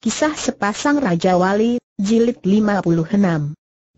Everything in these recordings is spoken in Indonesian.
Kisah Sepasang Raja Wali, Jilid 56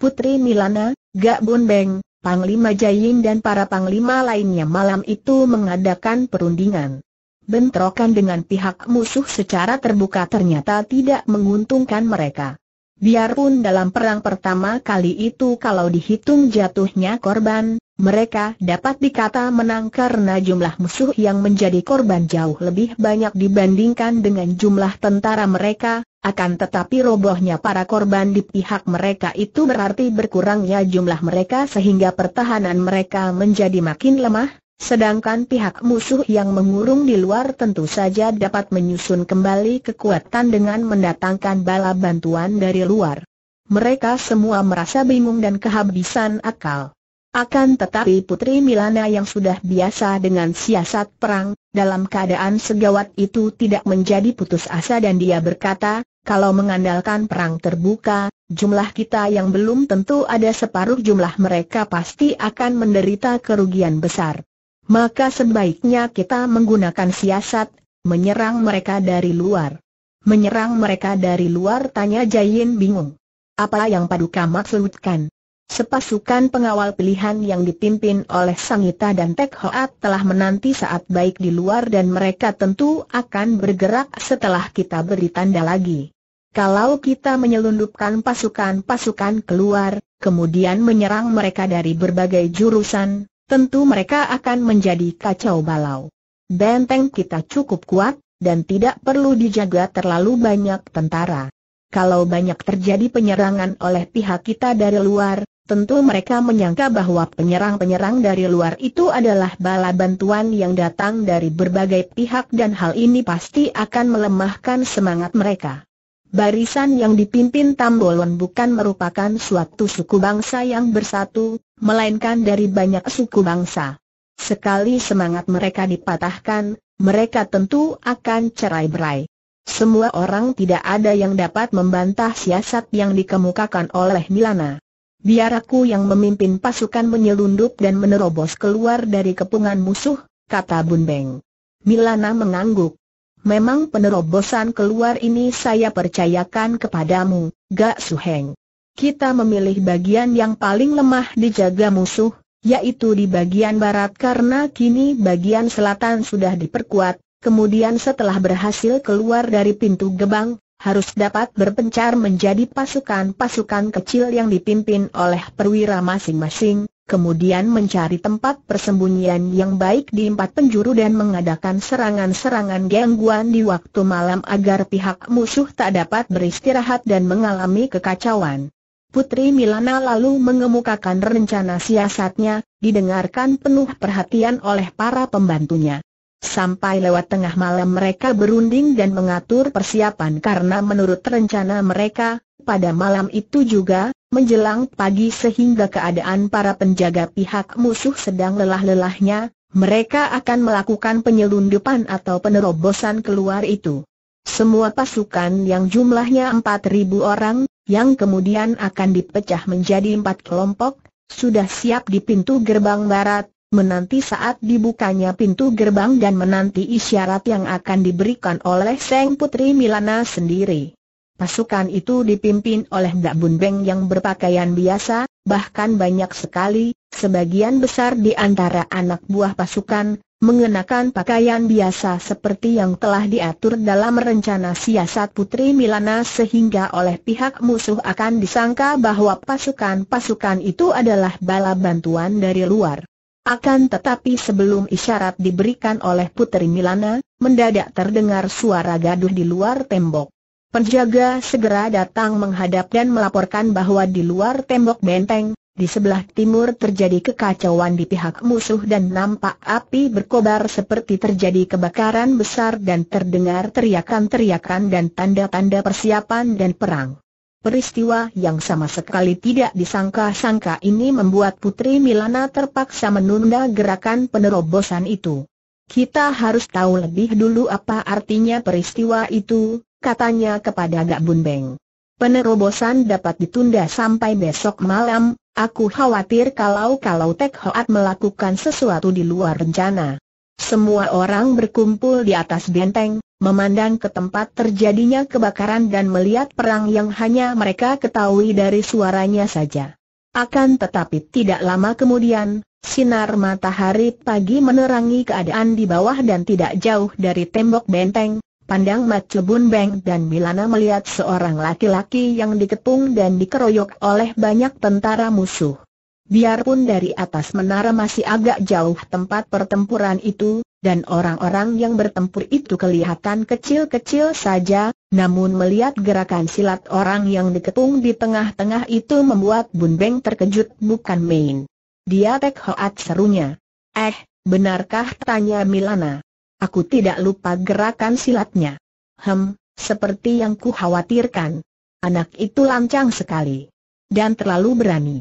Putri Milana, Gak Bun Beng, Panglima Jayin dan para panglima lainnya malam itu mengadakan perundingan. Bentrokan dengan pihak musuh secara terbuka ternyata tidak menguntungkan mereka. Biarpun dalam perang pertama kali itu kalau dihitung jatuhnya korban, mereka dapat dikata menang karena jumlah musuh yang menjadi korban jauh lebih banyak dibandingkan dengan jumlah tentara mereka, akan tetapi robohnya para korban di pihak mereka itu berarti berkurangnya jumlah mereka sehingga pertahanan mereka menjadi makin lemah, sedangkan pihak musuh yang mengurung di luar tentu saja dapat menyusun kembali kekuatan dengan mendatangkan bala bantuan dari luar. Mereka semua merasa bingung dan kehabisan akal. Akan tetapi Putri Milana yang sudah biasa dengan siasat perang, dalam keadaan segawat itu tidak menjadi putus asa dan dia berkata, kalau mengandalkan perang terbuka, jumlah kita yang belum tentu ada separuh jumlah mereka pasti akan menderita kerugian besar. Maka sebaiknya kita menggunakan siasat, menyerang mereka dari luar. Menyerang mereka dari luar tanya Jayin bingung. Apa yang Paduka maksudkan? Sepasukan pengawal pilihan yang dipimpin oleh Sangita dan Tek Hoat telah menanti saat baik di luar dan mereka tentu akan bergerak setelah kita beri tanda lagi. Kalau kita menyelundupkan pasukan-pasukan keluar, kemudian menyerang mereka dari berbagai jurusan, tentu mereka akan menjadi kacau balau. Benteng kita cukup kuat, dan tidak perlu dijaga terlalu banyak tentara. Kalau banyak terjadi penyerangan oleh pihak kita dari luar, Tentu mereka menyangka bahwa penyerang-penyerang dari luar itu adalah bala bantuan yang datang dari berbagai pihak dan hal ini pasti akan melemahkan semangat mereka. Barisan yang dipimpin Tambolon bukan merupakan suatu suku bangsa yang bersatu, melainkan dari banyak suku bangsa. Sekali semangat mereka dipatahkan, mereka tentu akan cerai-berai. Semua orang tidak ada yang dapat membantah siasat yang dikemukakan oleh Milana. Biar aku yang memimpin pasukan menyelundup dan menerobos keluar dari kepungan musuh, kata Bun Beng. Milana mengangguk. Memang penerobosan keluar ini saya percayakan kepadamu, Gak Suheng. Kita memilih bagian yang paling lemah dijaga musuh, yaitu di bagian barat karena kini bagian selatan sudah diperkuat, kemudian setelah berhasil keluar dari pintu gebang, harus dapat berpencar menjadi pasukan-pasukan kecil yang dipimpin oleh perwira masing-masing, kemudian mencari tempat persembunyian yang baik di empat penjuru dan mengadakan serangan-serangan gangguan di waktu malam agar pihak musuh tak dapat beristirahat dan mengalami kekacauan. Putri Milana lalu mengemukakan rencana siasatnya, didengarkan penuh perhatian oleh para pembantunya. Sampai lewat tengah malam mereka berunding dan mengatur persiapan karena menurut rencana mereka, pada malam itu juga, menjelang pagi sehingga keadaan para penjaga pihak musuh sedang lelah-lelahnya, mereka akan melakukan penyelundupan atau penerobosan keluar itu. Semua pasukan yang jumlahnya 4.000 orang, yang kemudian akan dipecah menjadi empat kelompok, sudah siap di pintu gerbang barat, menanti saat dibukanya pintu gerbang dan menanti isyarat yang akan diberikan oleh Seng Putri Milana sendiri. Pasukan itu dipimpin oleh Gak Bun Beng yang berpakaian biasa, bahkan banyak sekali, sebagian besar di antara anak buah pasukan, mengenakan pakaian biasa seperti yang telah diatur dalam rencana siasat Putri Milana sehingga oleh pihak musuh akan disangka bahwa pasukan-pasukan itu adalah bala bantuan dari luar. Akan tetapi sebelum isyarat diberikan oleh Putri Milana, mendadak terdengar suara gaduh di luar tembok. Penjaga segera datang menghadap dan melaporkan bahwa di luar tembok benteng, di sebelah timur terjadi kekacauan di pihak musuh dan nampak api berkobar seperti terjadi kebakaran besar dan terdengar teriakan-teriakan dan tanda-tanda persiapan dan perang. Peristiwa yang sama sekali tidak disangka-sangka ini membuat Putri Milana terpaksa menunda gerakan penerobosan itu. Kita harus tahu lebih dulu apa artinya peristiwa itu, katanya kepada Gak Bun Beng. Penerobosan dapat ditunda sampai besok malam, aku khawatir kalau-kalau Tek Hoat melakukan sesuatu di luar rencana. Semua orang berkumpul di atas benteng, memandang ke tempat terjadinya kebakaran dan melihat perang yang hanya mereka ketahui dari suaranya saja. Akan tetapi tidak lama kemudian, sinar matahari pagi menerangi keadaan di bawah dan tidak jauh dari tembok benteng, pandang Macu Bun Beng dan Milana melihat seorang laki-laki yang dikepung dan dikeroyok oleh banyak tentara musuh. Biarpun dari atas menara masih agak jauh tempat pertempuran itu, dan orang-orang yang bertempur itu kelihatan kecil-kecil saja, namun melihat gerakan silat orang yang dikepung di tengah-tengah itu membuat Bun Beng terkejut bukan main. Dia tek hoat serunya. Eh, benarkah tanya Milana? Aku tidak lupa gerakan silatnya. Hem, seperti yang ku khawatirkan. Anak itu lancang sekali. Dan terlalu berani.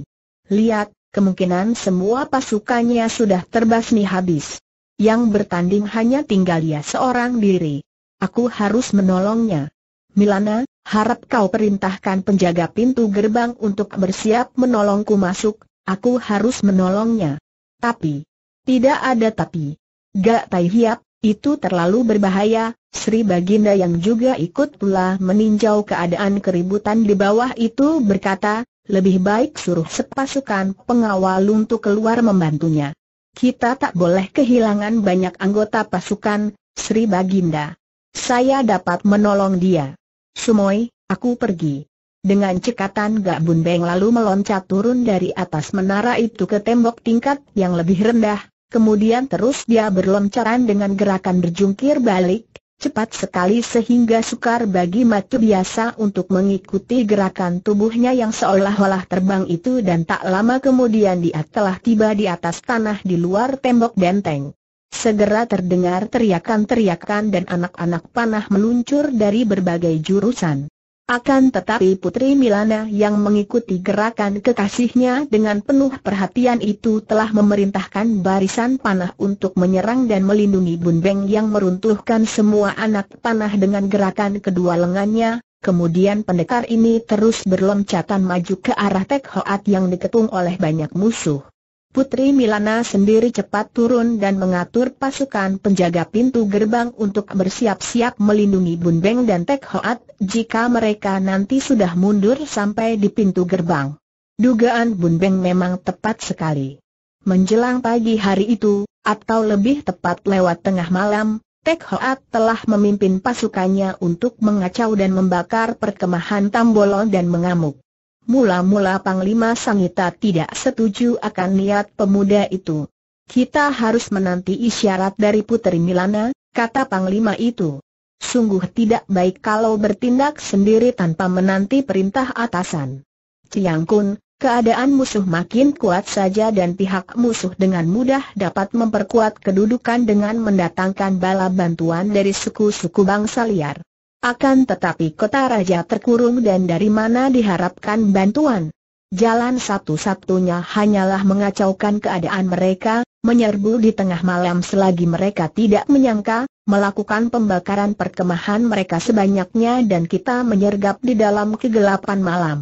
Lihat, kemungkinan semua pasukannya sudah terbasmi habis. Yang bertanding hanya tinggal dia seorang diri. Aku harus menolongnya. Milana, harap kau perintahkan penjaga pintu gerbang untuk bersiap menolongku masuk, aku harus menolongnya. Tapi, tidak ada tapi. Gak Tai Hiap, itu terlalu berbahaya, Sri Baginda yang juga ikut pula meninjau keadaan keributan di bawah itu berkata, lebih baik suruh sepasukan pengawal untuk keluar membantunya. Kita tak boleh kehilangan banyak anggota pasukan, Sri Baginda. Saya dapat menolong dia. Sumoy, aku pergi. Dengan cekatan Gak Bun Beng lalu meloncat turun dari atas menara itu ke tembok tingkat yang lebih rendah, kemudian terus dia berloncaran dengan gerakan berjungkir balik, cepat sekali sehingga sukar bagi mata biasa untuk mengikuti gerakan tubuhnya yang seolah-olah terbang itu dan tak lama kemudian dia telah tiba di atas tanah di luar tembok benteng. Segera terdengar teriakan-teriakan dan anak-anak panah meluncur dari berbagai jurusan. Akan tetapi Putri Milana yang mengikuti gerakan kekasihnya dengan penuh perhatian itu telah memerintahkan barisan panah untuk menyerang dan melindungi Bun Beng yang meruntuhkan semua anak panah dengan gerakan kedua lengannya, kemudian pendekar ini terus berloncatan maju ke arah Tek Hoat yang dikepung oleh banyak musuh. Putri Milana sendiri cepat turun dan mengatur pasukan penjaga pintu gerbang untuk bersiap-siap melindungi Bun Beng dan Tek Hoat jika mereka nanti sudah mundur sampai di pintu gerbang. Dugaan Bun Beng memang tepat sekali. Menjelang pagi hari itu, atau lebih tepat lewat tengah malam, Tek Hoat telah memimpin pasukannya untuk mengacau dan membakar perkemahan Tambolon dan mengamuk. Mula-mula Panglima Sangita tidak setuju akan niat pemuda itu. Kita harus menanti isyarat dari Putri Milana, kata Panglima itu. Sungguh tidak baik kalau bertindak sendiri tanpa menanti perintah atasan. Ciang Kun, keadaan musuh makin kuat saja dan pihak musuh dengan mudah dapat memperkuat kedudukan dengan mendatangkan bala bantuan dari suku-suku bangsa liar. Akan tetapi kota raja terkurung dan dari mana diharapkan bantuan? Jalan satu-satunya hanyalah mengacaukan keadaan mereka, menyerbu di tengah malam selagi mereka tidak menyangka, melakukan pembakaran perkemahan mereka sebanyaknya dan kita menyergap di dalam kegelapan malam.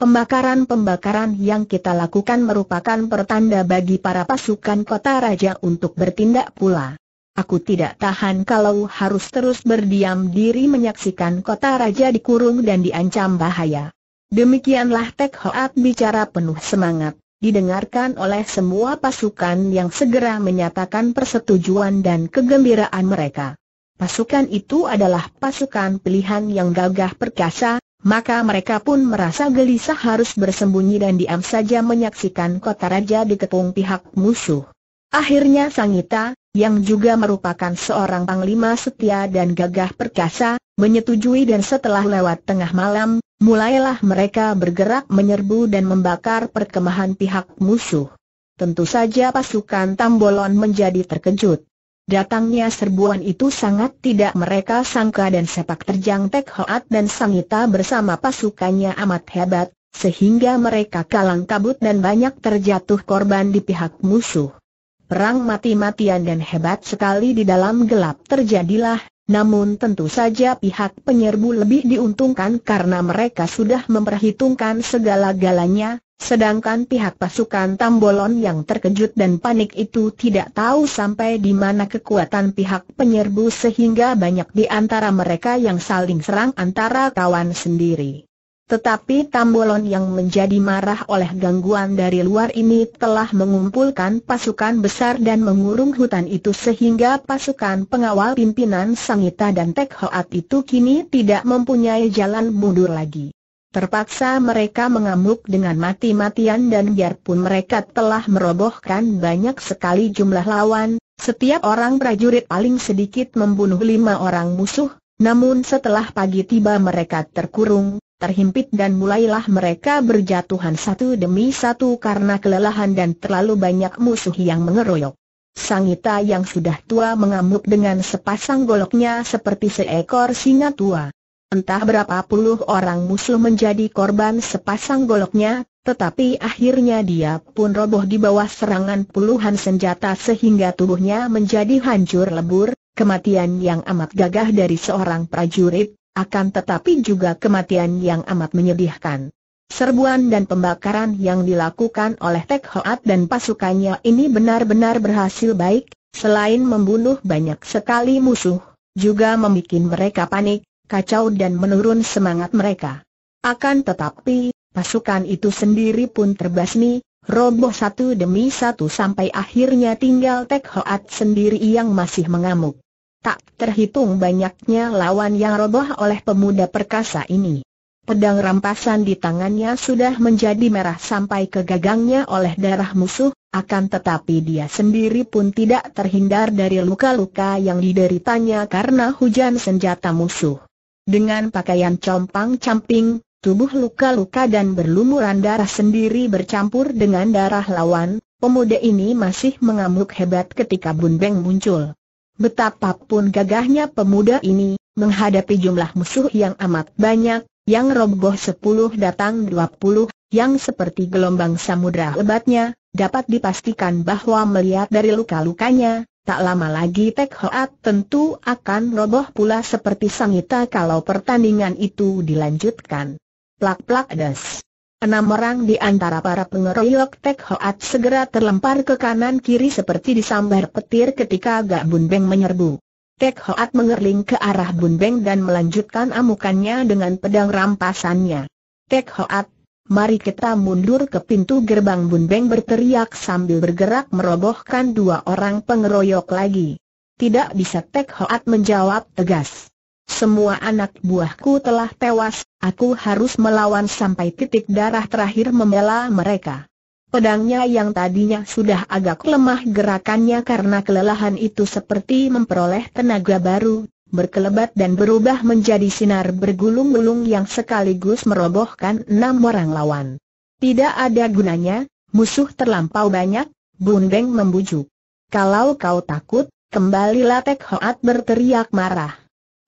Pembakaran-pembakaran yang kita lakukan merupakan pertanda bagi para pasukan kota raja untuk bertindak pula. Aku tidak tahan kalau harus terus berdiam diri menyaksikan kota raja dikurung dan diancam bahaya. Demikianlah Tek Hoat bicara penuh semangat, didengarkan oleh semua pasukan yang segera menyatakan persetujuan dan kegembiraan mereka. Pasukan itu adalah pasukan pilihan yang gagah perkasa, maka mereka pun merasa gelisah harus bersembunyi dan diam saja menyaksikan kota raja dikepung pihak musuh. Akhirnya Sangita, yang juga merupakan seorang panglima setia dan gagah perkasa, menyetujui dan setelah lewat tengah malam, mulailah mereka bergerak menyerbu dan membakar perkemahan pihak musuh. Tentu saja pasukan Tambolon menjadi terkejut. Datangnya serbuan itu sangat tidak mereka sangka dan sepak terjang Tek Hoat dan Sangita bersama pasukannya amat hebat, sehingga mereka kalang kabut dan banyak terjatuh korban di pihak musuh. Perang mati-matian dan hebat sekali di dalam gelap terjadilah, namun tentu saja pihak penyerbu lebih diuntungkan karena mereka sudah memperhitungkan segala-galanya, Sedangkan pihak pasukan Tambolon yang terkejut dan panik itu tidak tahu sampai di mana kekuatan pihak penyerbu sehingga banyak di antara mereka yang saling serang antara kawan sendiri. Tetapi Tambolon yang menjadi marah oleh gangguan dari luar ini telah mengumpulkan pasukan besar dan mengurung hutan itu sehingga pasukan pengawal pimpinan Sangita dan Tek Hoat itu kini tidak mempunyai jalan mundur lagi. Terpaksa mereka mengamuk dengan mati-matian dan biarpun mereka telah merobohkan banyak sekali jumlah lawan, setiap orang prajurit paling sedikit membunuh lima orang musuh, namun setelah pagi tiba mereka terkurung, terhimpit dan mulailah mereka berjatuhan satu demi satu karena kelelahan dan terlalu banyak musuh yang mengeroyok. Sangita yang sudah tua mengamuk dengan sepasang goloknya seperti seekor singa tua. Entah berapa puluh orang musuh menjadi korban sepasang goloknya, tetapi akhirnya dia pun roboh di bawah serangan puluhan senjata sehingga tubuhnya menjadi hancur lebur, kematian yang amat gagah dari seorang prajurit, akan tetapi juga kematian yang amat menyedihkan. Serbuan dan pembakaran yang dilakukan oleh Tek Hoat dan pasukannya ini benar-benar berhasil baik, selain membunuh banyak sekali musuh, juga membuat mereka panik, kacau dan menurun semangat mereka. Akan tetapi, pasukan itu sendiri pun terbasmi, roboh satu demi satu sampai akhirnya tinggal Tek Hoat sendiri yang masih mengamuk. Tak terhitung banyaknya lawan yang roboh oleh pemuda perkasa ini. Pedang rampasan di tangannya sudah menjadi merah sampai ke gagangnya oleh darah musuh, akan tetapi dia sendiri pun tidak terhindar dari luka-luka yang dideritanya karena hujan senjata musuh. Dengan pakaian compang-camping, tubuh luka-luka dan berlumuran darah sendiri bercampur dengan darah lawan, pemuda ini masih mengamuk hebat ketika Bun Beng muncul. Betapapun gagahnya pemuda ini, menghadapi jumlah musuh yang amat banyak, yang roboh sepuluh datang dua puluh, yang seperti gelombang samudra lebatnya, dapat dipastikan bahwa melihat dari luka-lukanya, tak lama lagi Tek Hoat tentu akan roboh pula seperti sangita kalau pertandingan itu dilanjutkan. Plak-plak des. Enam orang di antara para pengeroyok Tek Hoat segera terlempar ke kanan kiri seperti disambar petir ketika Gak Bun Beng menyerbu. Tek Hoat mengerling ke arah Bun Beng dan melanjutkan amukannya dengan pedang rampasannya. Tek Hoat, mari kita mundur ke pintu gerbang Bun Beng berteriak sambil bergerak merobohkan dua orang pengeroyok lagi. Tidak bisa Tek Hoat menjawab tegas. Semua anak buahku telah tewas, aku harus melawan sampai titik darah terakhir membela mereka. Pedangnya yang tadinya sudah agak lemah gerakannya karena kelelahan itu seperti memperoleh tenaga baru, berkelebat dan berubah menjadi sinar bergulung-gulung yang sekaligus merobohkan enam orang lawan. Tidak ada gunanya, musuh terlampau banyak, Bun Beng membujuk. Kalau kau takut, kembalilah Tek Hoat berteriak marah.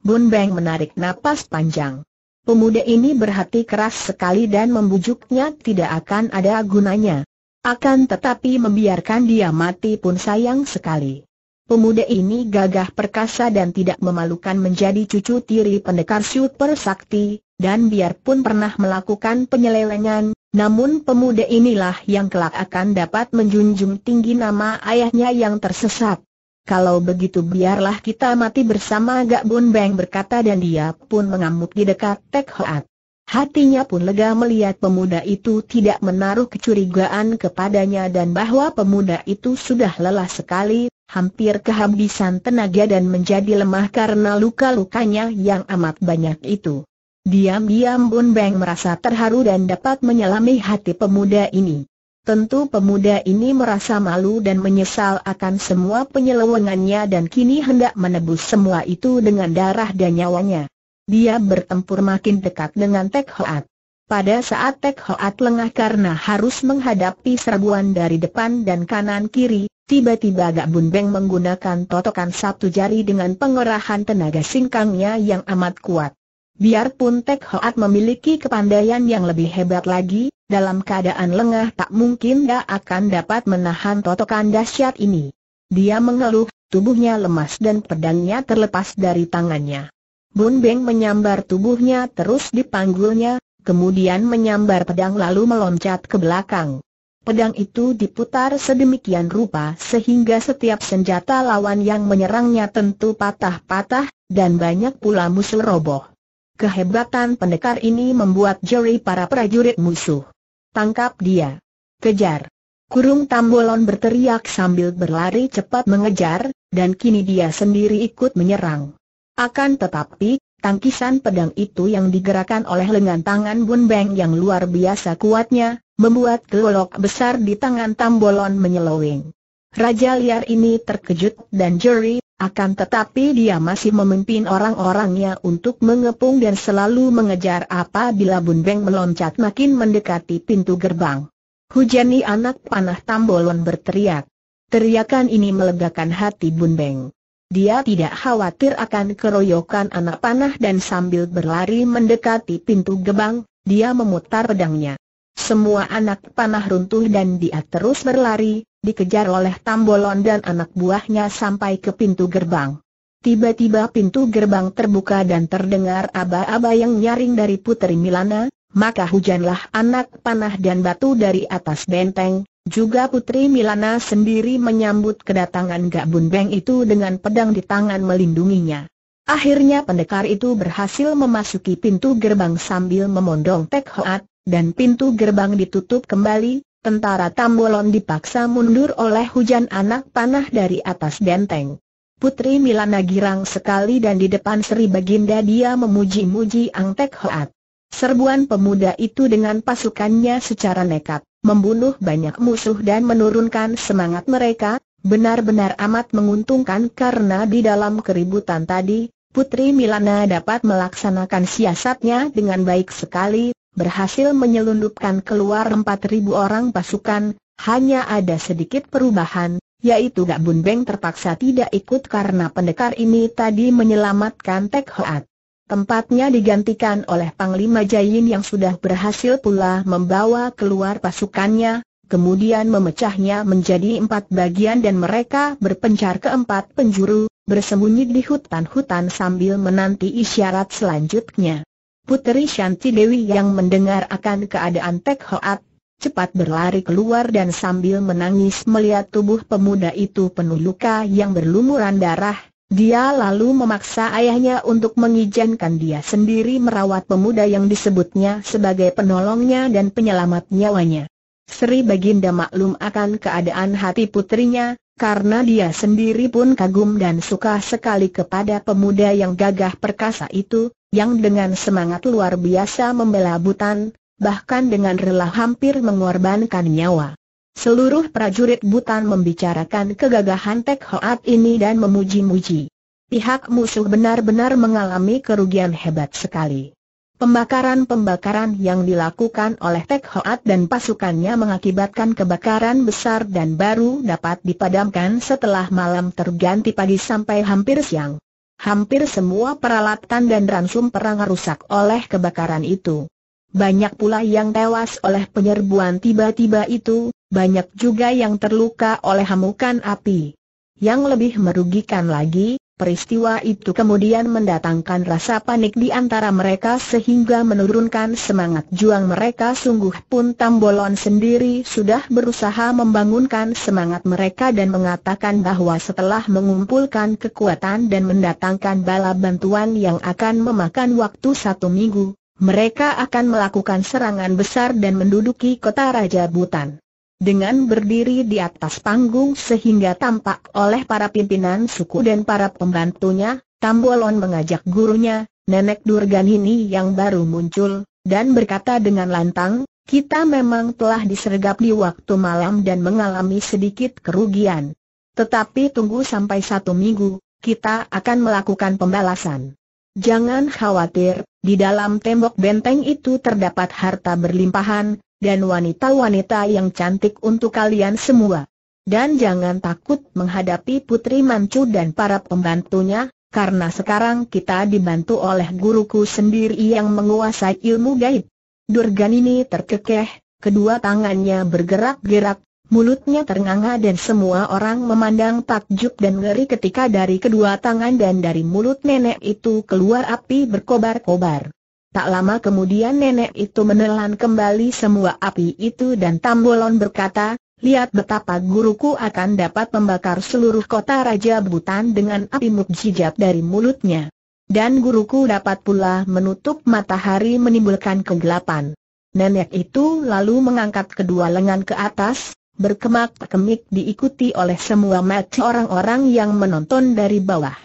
Bun Beng menarik napas panjang. Pemuda ini berhati keras sekali dan membujuknya tidak akan ada gunanya. Akan tetapi membiarkan dia mati pun sayang sekali. Pemuda ini gagah perkasa dan tidak memalukan menjadi cucu tiri pendekar super sakti, dan biarpun pernah melakukan penyelewengan, namun pemuda inilah yang kelak akan dapat menjunjung tinggi nama ayahnya yang tersesat. Kalau begitu biarlah kita mati bersama Gak Bun Beng berkata dan dia pun mengamuk di dekat Tek Hoat. Hatinya pun lega melihat pemuda itu tidak menaruh kecurigaan kepadanya dan bahwa pemuda itu sudah lelah sekali, hampir kehabisan tenaga dan menjadi lemah karena luka-lukanya yang amat banyak itu. Diam-diam Bun Beng merasa terharu dan dapat menyelami hati pemuda ini. Tentu pemuda ini merasa malu dan menyesal akan semua penyelewengannya dan kini hendak menebus semua itu dengan darah dan nyawanya. Dia bertempur makin dekat dengan Tek Hoat. Pada saat Tek Hoat lengah karena harus menghadapi serbuan dari depan dan kanan kiri, tiba-tiba Gak Bun Beng menggunakan totokan satu jari dengan pengerahan tenaga singkangnya yang amat kuat. Biarpun Tek Hoat memiliki kepandaian yang lebih hebat lagi, dalam keadaan lengah tak mungkin dia akan dapat menahan totokan dahsyat ini. Dia mengeluh, tubuhnya lemas dan pedangnya terlepas dari tangannya. Bun Beng menyambar tubuhnya terus dipanggulnya, kemudian menyambar pedang lalu meloncat ke belakang. Pedang itu diputar sedemikian rupa sehingga setiap senjata lawan yang menyerangnya tentu patah-patah, dan banyak pula musuh roboh. Kehebatan pendekar ini membuat jeri para prajurit musuh. Tangkap dia. Kejar. Kurung Tambolon berteriak sambil berlari cepat mengejar, dan kini dia sendiri ikut menyerang. Akan tetapi, tangkisan pedang itu yang digerakkan oleh lengan tangan Bun Beng yang luar biasa kuatnya, membuat kelolok besar di tangan Tambolon menyeloweng. Raja liar ini terkejut dan jeri, akan tetapi dia masih memimpin orang-orangnya untuk mengepung dan selalu mengejar apabila Bun Beng meloncat makin mendekati pintu gerbang. Hujani anak panah Tambolon berteriak. Teriakan ini melegakan hati Bun Beng. Dia tidak khawatir akan keroyokan anak panah dan sambil berlari mendekati pintu gerbang, dia memutar pedangnya. Semua anak panah runtuh dan dia terus berlari, dikejar oleh Tambolon dan anak buahnya sampai ke pintu gerbang. Tiba-tiba pintu gerbang terbuka dan terdengar aba-aba yang nyaring dari Putri Milana, maka hujanlah anak panah dan batu dari atas benteng, juga Putri Milana sendiri menyambut kedatangan Gak Bun Beng itu dengan pedang di tangan melindunginya. Akhirnya pendekar itu berhasil memasuki pintu gerbang sambil memondong Tek Hoat, dan pintu gerbang ditutup kembali, Tentara Tambolon dipaksa mundur oleh hujan anak panah dari atas benteng. Putri Milana girang sekali dan di depan Sri Baginda dia memuji-muji Ang Tek Hoat. Serbuan pemuda itu dengan pasukannya secara nekat, membunuh banyak musuh dan menurunkan semangat mereka, benar-benar amat menguntungkan karena di dalam keributan tadi, Putri Milana dapat melaksanakan siasatnya dengan baik sekali, berhasil menyelundupkan keluar 4.000 orang pasukan, hanya ada sedikit perubahan, yaitu Gak Bun Beng terpaksa tidak ikut karena pendekar ini tadi menyelamatkan Tek Hoat. Tempatnya digantikan oleh Panglima Jayin yang sudah berhasil pula membawa keluar pasukannya, kemudian memecahnya menjadi empat bagian dan mereka berpencar ke empat penjuru, bersembunyi di hutan-hutan sambil menanti isyarat selanjutnya. Puteri Shanti Dewi yang mendengar akan keadaan Tek Hoat, cepat berlari keluar dan sambil menangis melihat tubuh pemuda itu penuh luka yang berlumuran darah, dia lalu memaksa ayahnya untuk mengizinkan dia sendiri merawat pemuda yang disebutnya sebagai penolongnya dan penyelamat nyawanya. Sri Baginda maklum akan keadaan hati putrinya, karena dia sendiri pun kagum dan suka sekali kepada pemuda yang gagah perkasa itu, yang dengan semangat luar biasa membela Butan, bahkan dengan rela hampir mengorbankan nyawa. Seluruh prajurit Butan membicarakan kegagahan Tek Hoat ini dan memuji-muji. Pihak musuh benar-benar mengalami kerugian hebat sekali. Pembakaran-pembakaran yang dilakukan oleh Tek Hoat dan pasukannya mengakibatkan kebakaran besar dan baru dapat dipadamkan setelah malam terganti pagi sampai hampir siang. Hampir semua peralatan dan ransum perang rusak oleh kebakaran itu. Banyak pula yang tewas oleh penyerbuan tiba-tiba itu, banyak juga yang terluka oleh hamukan api. Yang lebih merugikan lagi, Peristiwa itu kemudian mendatangkan rasa panik di antara mereka sehingga menurunkan semangat juang mereka sungguh pun Tambolon sendiri sudah berusaha membangunkan semangat mereka dan mengatakan bahwa setelah mengumpulkan kekuatan dan mendatangkan bala bantuan yang akan memakan waktu satu minggu, mereka akan melakukan serangan besar dan menduduki kota Raja Butan dengan berdiri di atas panggung sehingga tampak oleh para pimpinan suku dan para pembantunya, Tambolon mengajak gurunya, Nenek Durganini yang baru muncul, dan berkata dengan lantang, kita memang telah disergap di waktu malam dan mengalami sedikit kerugian. Tetapi tunggu sampai satu minggu, kita akan melakukan pembalasan. Jangan khawatir, di dalam tembok benteng itu terdapat harta berlimpahan, dan wanita-wanita yang cantik untuk kalian semua. Dan jangan takut menghadapi Putri Mancu dan para pembantunya, karena sekarang kita dibantu oleh guruku sendiri yang menguasai ilmu gaib. Durgan ini terkekeh, kedua tangannya bergerak-gerak, mulutnya ternganga dan semua orang memandang takjub dan ngeri ketika dari kedua tangan dan dari mulut nenek itu keluar api berkobar-kobar. Tak lama kemudian nenek itu menelan kembali semua api itu dan Tambolon berkata, lihat betapa guruku akan dapat membakar seluruh kota Raja Butan dengan api mukjizat dari mulutnya. Dan guruku dapat pula menutup matahari menimbulkan kegelapan. Nenek itu lalu mengangkat kedua lengan ke atas, berkemak-kemik diikuti oleh semua mata orang-orang yang menonton dari bawah.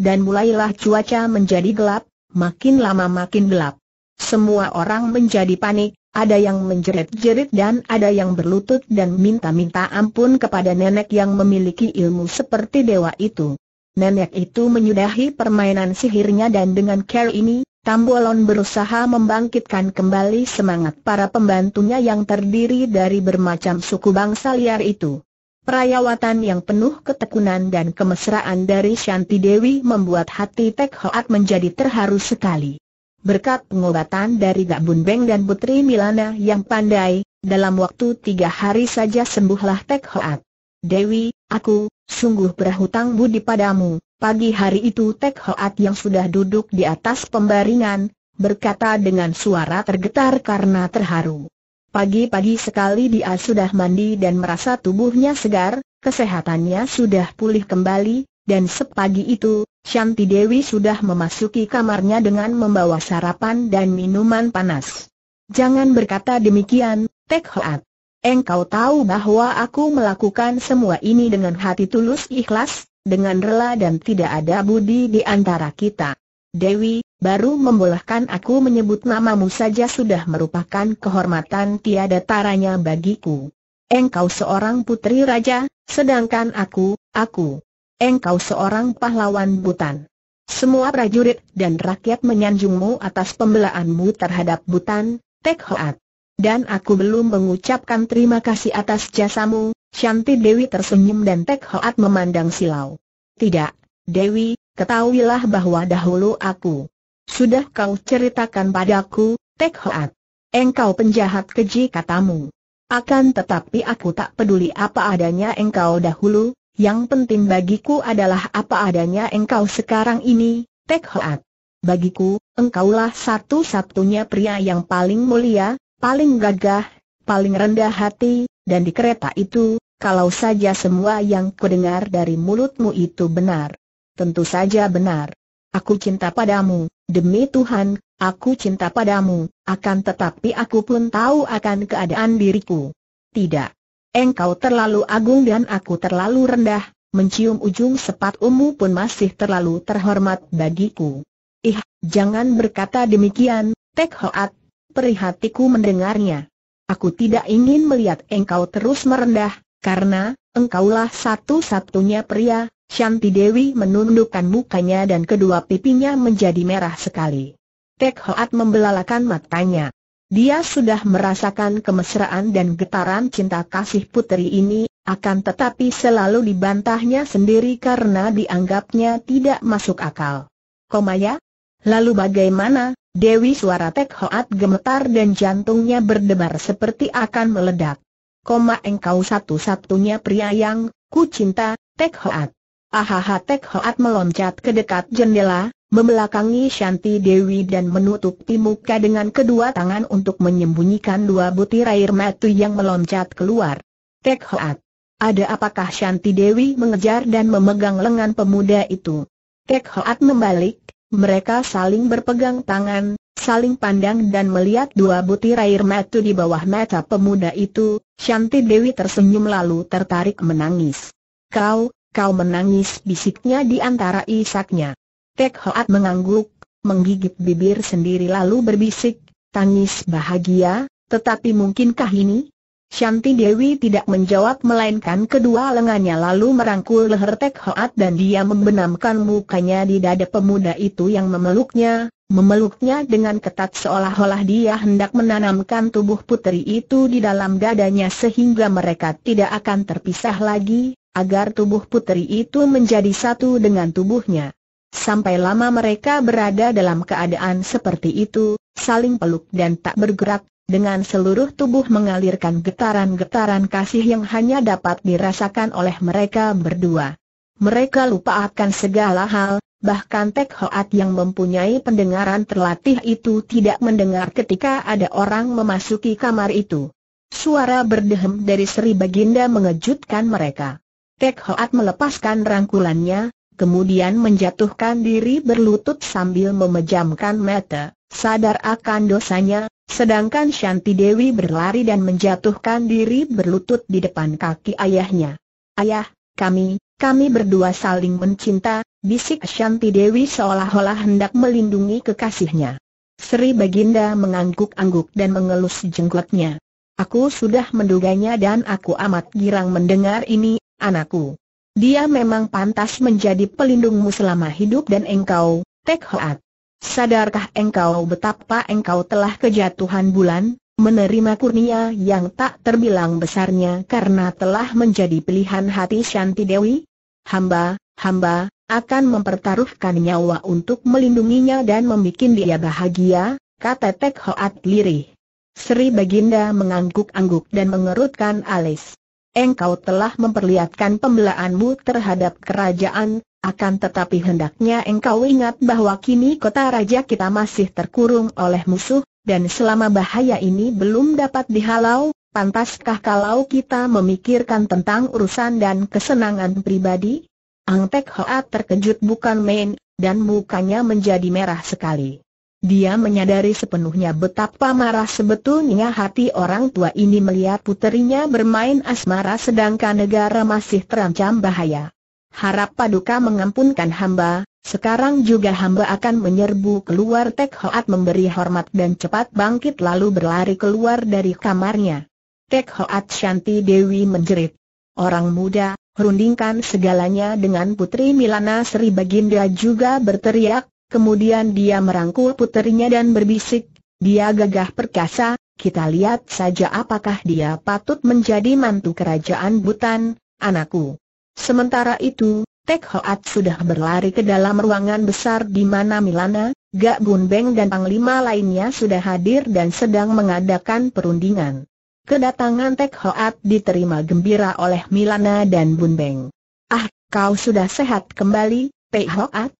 Dan mulailah cuaca menjadi gelap, makin lama makin gelap. Semua orang menjadi panik, ada yang menjerit-jerit dan ada yang berlutut dan minta-minta ampun kepada nenek yang memiliki ilmu seperti dewa itu. Nenek itu menyudahi permainan sihirnya dan dengan care ini, Tambolon berusaha membangkitkan kembali semangat para pembantunya yang terdiri dari bermacam suku bangsa liar itu. Perayawatan yang penuh ketekunan dan kemesraan dari Shanti Dewi membuat hati Tek Hoat menjadi terharu sekali. Berkat pengobatan dari Gak Bun Beng dan Putri Milana yang pandai, dalam waktu tiga hari saja sembuhlah Tek Hoat. Dewi, aku, sungguh berhutang budi padamu. Pagi hari itu Tek Hoat yang sudah duduk di atas pembaringan, berkata dengan suara tergetar karena terharu. Pagi-pagi sekali dia sudah mandi dan merasa tubuhnya segar, kesehatannya sudah pulih kembali, dan sepagi itu, Shanti Dewi sudah memasuki kamarnya dengan membawa sarapan dan minuman panas. Jangan berkata demikian, Tek Hoat. Engkau tahu bahwa aku melakukan semua ini dengan hati tulus ikhlas, dengan rela dan tidak ada budi di antara kita. Dewi, baru membolehkan aku menyebut namamu saja sudah merupakan kehormatan tiada taranya bagiku. Engkau seorang putri raja, sedangkan aku, aku. Engkau seorang pahlawan Butan. Semua prajurit dan rakyat menyanjungmu atas pembelaanmu terhadap Butan, Tek Hoat. Dan aku belum mengucapkan terima kasih atas jasamu, Shanti Dewi tersenyum dan Tek Hoat memandang silau. Tidak, Dewi, ketahuilah bahwa dahulu aku sudah kau ceritakan padaku, Tek Hoat. Engkau penjahat keji katamu. Akan tetapi aku tak peduli apa adanya engkau dahulu, yang penting bagiku adalah apa adanya engkau sekarang ini, Tek Hoat. Bagiku, engkaulah satu-satunya pria yang paling mulia, paling gagah, paling rendah hati, dan di kereta itu, kalau saja semua yang kudengar dari mulutmu itu benar. Tentu saja benar. Aku cinta padamu, demi Tuhan, aku cinta padamu, akan tetapi aku pun tahu akan keadaan diriku. Tidak. Engkau terlalu agung dan aku terlalu rendah, mencium ujung sepatumu pun masih terlalu terhormat bagiku. Ih, jangan berkata demikian, Tek Hoat, perihatiku mendengarnya. Aku tidak ingin melihat engkau terus merendah, karena, engkaulah satu-satunya pria, Shanti Dewi menundukkan mukanya dan kedua pipinya menjadi merah sekali. Tek Hoat membelalakan matanya. Dia sudah merasakan kemesraan dan getaran cinta kasih putri ini, akan tetapi selalu dibantahnya sendiri karena dianggapnya tidak masuk akal. Komaya? Lalu bagaimana? Dewi suara Tek Hoat gemetar dan jantungnya berdebar seperti akan meledak. Koma engkau satu-satunya pria yang ku cinta, Tek Hoat. Ahaha Tek Hoat meloncat ke dekat jendela, membelakangi Shanti Dewi dan menutupi muka dengan kedua tangan untuk menyembunyikan dua butir air mata yang meloncat keluar. Tek Hoat. Ada apakah Shanti Dewi mengejar dan memegang lengan pemuda itu? Tek Hoat membalik, mereka saling berpegang tangan, saling pandang dan melihat dua butir air mata di bawah mata pemuda itu, Shanti Dewi tersenyum lalu tertarik menangis. Kau, kau menangis bisiknya di antara isaknya. Tek Hoat mengangguk, menggigit bibir sendiri lalu berbisik, tangis bahagia, tetapi mungkinkah ini? Shanti Dewi tidak menjawab melainkan kedua lengannya lalu merangkul leher Tek Hoat dan dia membenamkan mukanya di dada pemuda itu yang memeluknya, memeluknya dengan ketat seolah-olah dia hendak menanamkan tubuh putri itu di dalam dadanya sehingga mereka tidak akan terpisah lagi, agar tubuh putri itu menjadi satu dengan tubuhnya. Sampai lama mereka berada dalam keadaan seperti itu, saling peluk dan tak bergerak, dengan seluruh tubuh mengalirkan getaran-getaran kasih yang hanya dapat dirasakan oleh mereka berdua. Mereka lupa akan segala hal, bahkan Tek Hoat yang mempunyai pendengaran terlatih itu tidak mendengar ketika ada orang memasuki kamar itu. Suara berdehem dari Sri Baginda mengejutkan mereka. Tek Hoat melepaskan rangkulannya, kemudian menjatuhkan diri berlutut sambil memejamkan mata, sadar akan dosanya, Sedangkan Shanti Dewi berlari dan menjatuhkan diri berlutut di depan kaki ayahnya. Ayah, kami, kami berdua saling mencinta, bisik Shanti Dewi seolah-olah hendak melindungi kekasihnya. Sri Baginda mengangguk-angguk dan mengelus jenggotnya. Aku sudah menduganya dan aku amat girang mendengar ini, anakku. Dia memang pantas menjadi pelindungmu selama hidup dan engkau, Tek Hoat. Sadarkah engkau betapa engkau telah kejatuhan bulan, menerima kurnia yang tak terbilang besarnya karena telah menjadi pilihan hati Shanti Dewi? Hamba, hamba, akan mempertaruhkan nyawa untuk melindunginya dan membuat dia bahagia, kata Tek Hoat lirih. Sri Baginda mengangguk-angguk dan mengerutkan alis. Engkau telah memperlihatkan pembelaanmu terhadap kerajaan, akan tetapi hendaknya engkau ingat bahwa kini kota raja kita masih terkurung oleh musuh, dan selama bahaya ini belum dapat dihalau, pantaskah kalau kita memikirkan tentang urusan dan kesenangan pribadi? Ang Tek Hoa terkejut bukan main, dan mukanya menjadi merah sekali. Dia menyadari sepenuhnya betapa marah sebetulnya hati orang tua ini melihat puterinya bermain asmara sedangkan negara masih terancam bahaya harap paduka mengampunkan hamba, sekarang juga hamba akan menyerbu keluar Tek Hoat memberi hormat dan cepat bangkit lalu berlari keluar dari kamarnya. Tek Hoat Shanti Dewi menjerit. Orang muda, rundingkan segalanya dengan Putri Milana Sri Baginda juga berteriak, kemudian dia merangkul puterinya dan berbisik, dia gagah perkasa, kita lihat saja apakah dia patut menjadi mantu kerajaan Butan, anakku. Sementara itu, Tek Hoat sudah berlari ke dalam ruangan besar di mana Milana, Gak Bun Beng dan Panglima lainnya sudah hadir dan sedang mengadakan perundingan. Kedatangan Tek Hoat diterima gembira oleh Milana dan Bun Beng. Ah, kau sudah sehat kembali, Tek Hoat?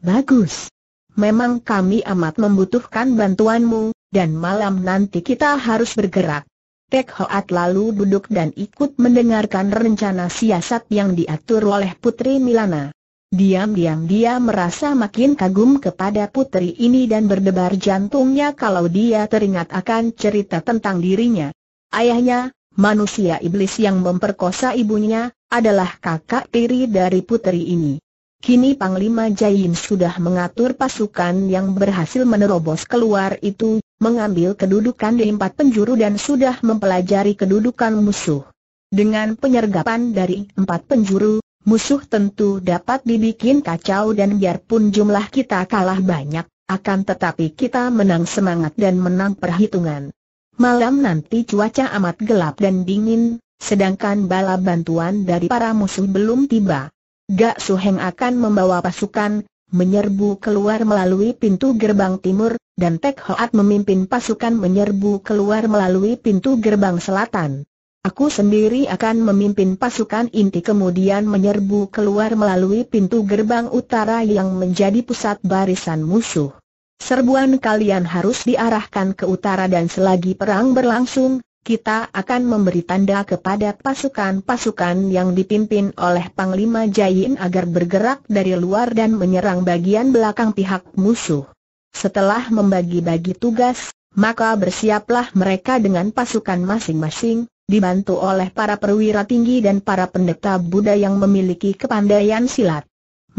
Bagus. Memang kami amat membutuhkan bantuanmu, dan malam nanti kita harus bergerak. Tek Hoat lalu duduk dan ikut mendengarkan rencana siasat yang diatur oleh Putri Milana. Diam-diam dia merasa makin kagum kepada putri ini dan berdebar jantungnya kalau dia teringat akan cerita tentang dirinya. Ayahnya, manusia iblis yang memperkosa ibunya, adalah kakak tiri dari putri ini. Kini Panglima Jain sudah mengatur pasukan yang berhasil menerobos keluar itu, mengambil kedudukan di empat penjuru dan sudah mempelajari kedudukan musuh. Dengan penyergapan dari empat penjuru, musuh tentu dapat dibikin kacau dan biarpun jumlah kita kalah banyak, akan tetapi kita menang semangat dan menang perhitungan. Malam nanti cuaca amat gelap dan dingin, sedangkan bala bantuan dari para musuh belum tiba. Gak Suheng akan membawa pasukan, menyerbu keluar melalui pintu gerbang timur, dan Tek Hoat memimpin pasukan menyerbu keluar melalui pintu gerbang selatan. Aku sendiri akan memimpin pasukan inti kemudian menyerbu keluar melalui pintu gerbang utara yang menjadi pusat barisan musuh. Serbuan kalian harus diarahkan ke utara dan selagi perang berlangsung, kita akan memberi tanda kepada pasukan-pasukan yang dipimpin oleh Panglima Jayin agar bergerak dari luar dan menyerang bagian belakang pihak musuh. Setelah membagi-bagi tugas, maka bersiaplah mereka dengan pasukan masing-masing, dibantu oleh para perwira tinggi dan para pendeta Buddha yang memiliki kepandaian silat.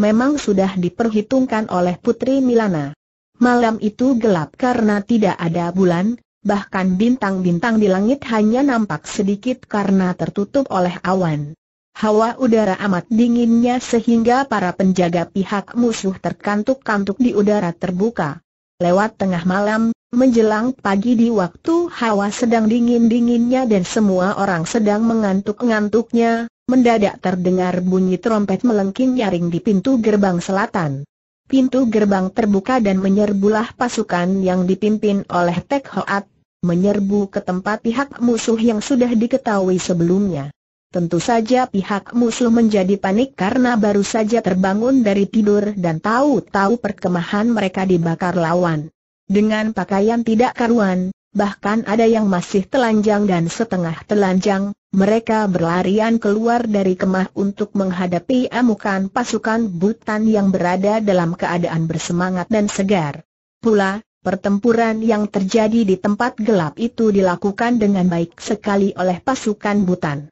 Memang sudah diperhitungkan oleh Putri Milana. Malam itu gelap karena tidak ada bulan, bahkan bintang-bintang di langit hanya nampak sedikit karena tertutup oleh awan. Hawa udara amat dinginnya sehingga para penjaga pihak musuh terkantuk-kantuk di udara terbuka. Lewat tengah malam, menjelang pagi di waktu hawa sedang dingin-dinginnya dan semua orang sedang mengantuk-ngantuknya, mendadak terdengar bunyi trompet melengking nyaring di pintu gerbang selatan. Pintu gerbang terbuka dan menyerbulah pasukan yang dipimpin oleh Tek Hoat, menyerbu ke tempat pihak musuh yang sudah diketahui sebelumnya. tentu saja pihak musuh menjadi panik karena baru saja terbangun dari tidur dan tahu-tahu perkemahan mereka dibakar lawan. Dengan pakaian tidak karuan, bahkan ada yang masih telanjang dan setengah telanjang, mereka berlarian keluar dari kemah untuk menghadapi amukan pasukan butan yang berada dalam keadaan bersemangat dan segar. Pula, pertempuran yang terjadi di tempat gelap itu dilakukan dengan baik sekali oleh pasukan butan.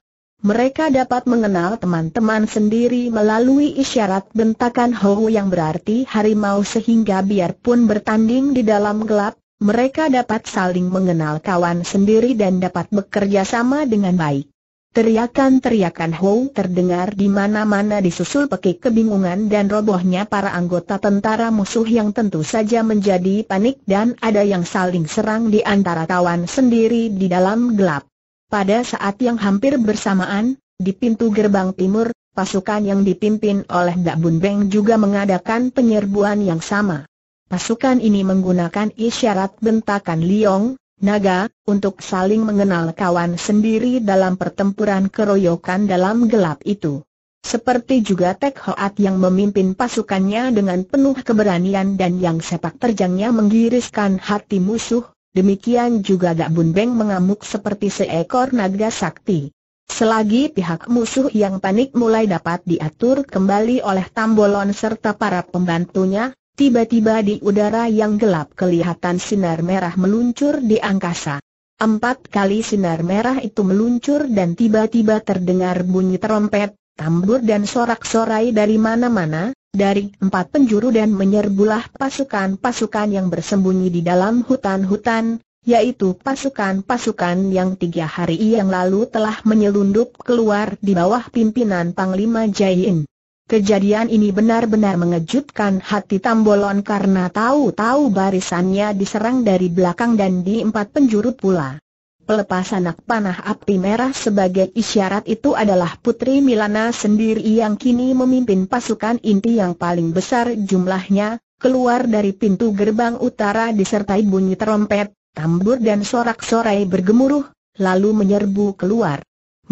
Mereka dapat mengenal teman-teman sendiri melalui isyarat bentakan Hou yang berarti harimau sehingga biarpun bertanding di dalam gelap, mereka dapat saling mengenal kawan sendiri dan dapat bekerja sama dengan baik. Teriakan-teriakan Hou terdengar di mana-mana disusul pekik kebingungan dan robohnya para anggota tentara musuh yang tentu saja menjadi panik dan ada yang saling serang di antara kawan sendiri di dalam gelap. Pada saat yang hampir bersamaan, di pintu gerbang timur, pasukan yang dipimpin oleh Dak Bun Beng juga mengadakan penyerbuan yang sama. Pasukan ini menggunakan isyarat bentakan liong, naga, untuk saling mengenal kawan sendiri dalam pertempuran keroyokan dalam gelap itu. Seperti juga Tek Hoat yang memimpin pasukannya dengan penuh keberanian dan yang sepak terjangnya menggiriskan hati musuh, Demikian juga Gak Bun Beng mengamuk seperti seekor naga sakti. Selagi pihak musuh yang panik mulai dapat diatur kembali oleh Tambolon serta para pembantunya, tiba-tiba di udara yang gelap kelihatan sinar merah meluncur di angkasa. Empat kali sinar merah itu meluncur dan tiba-tiba terdengar bunyi trompet, tambur dan sorak-sorai dari mana-mana, dari empat penjuru dan menyerbulah pasukan-pasukan yang bersembunyi di dalam hutan-hutan, yaitu pasukan-pasukan yang tiga hari yang lalu telah menyelundup keluar di bawah pimpinan Panglima Jain. Kejadian ini benar-benar mengejutkan hati Tambolon karena tahu-tahu barisannya diserang dari belakang dan di empat penjuru pula. Pelepas anak panah api merah sebagai isyarat itu adalah Putri Milana sendiri yang kini memimpin pasukan inti yang paling besar jumlahnya, keluar dari pintu gerbang utara disertai bunyi trompet, tambur dan sorak-sorai bergemuruh, lalu menyerbu keluar.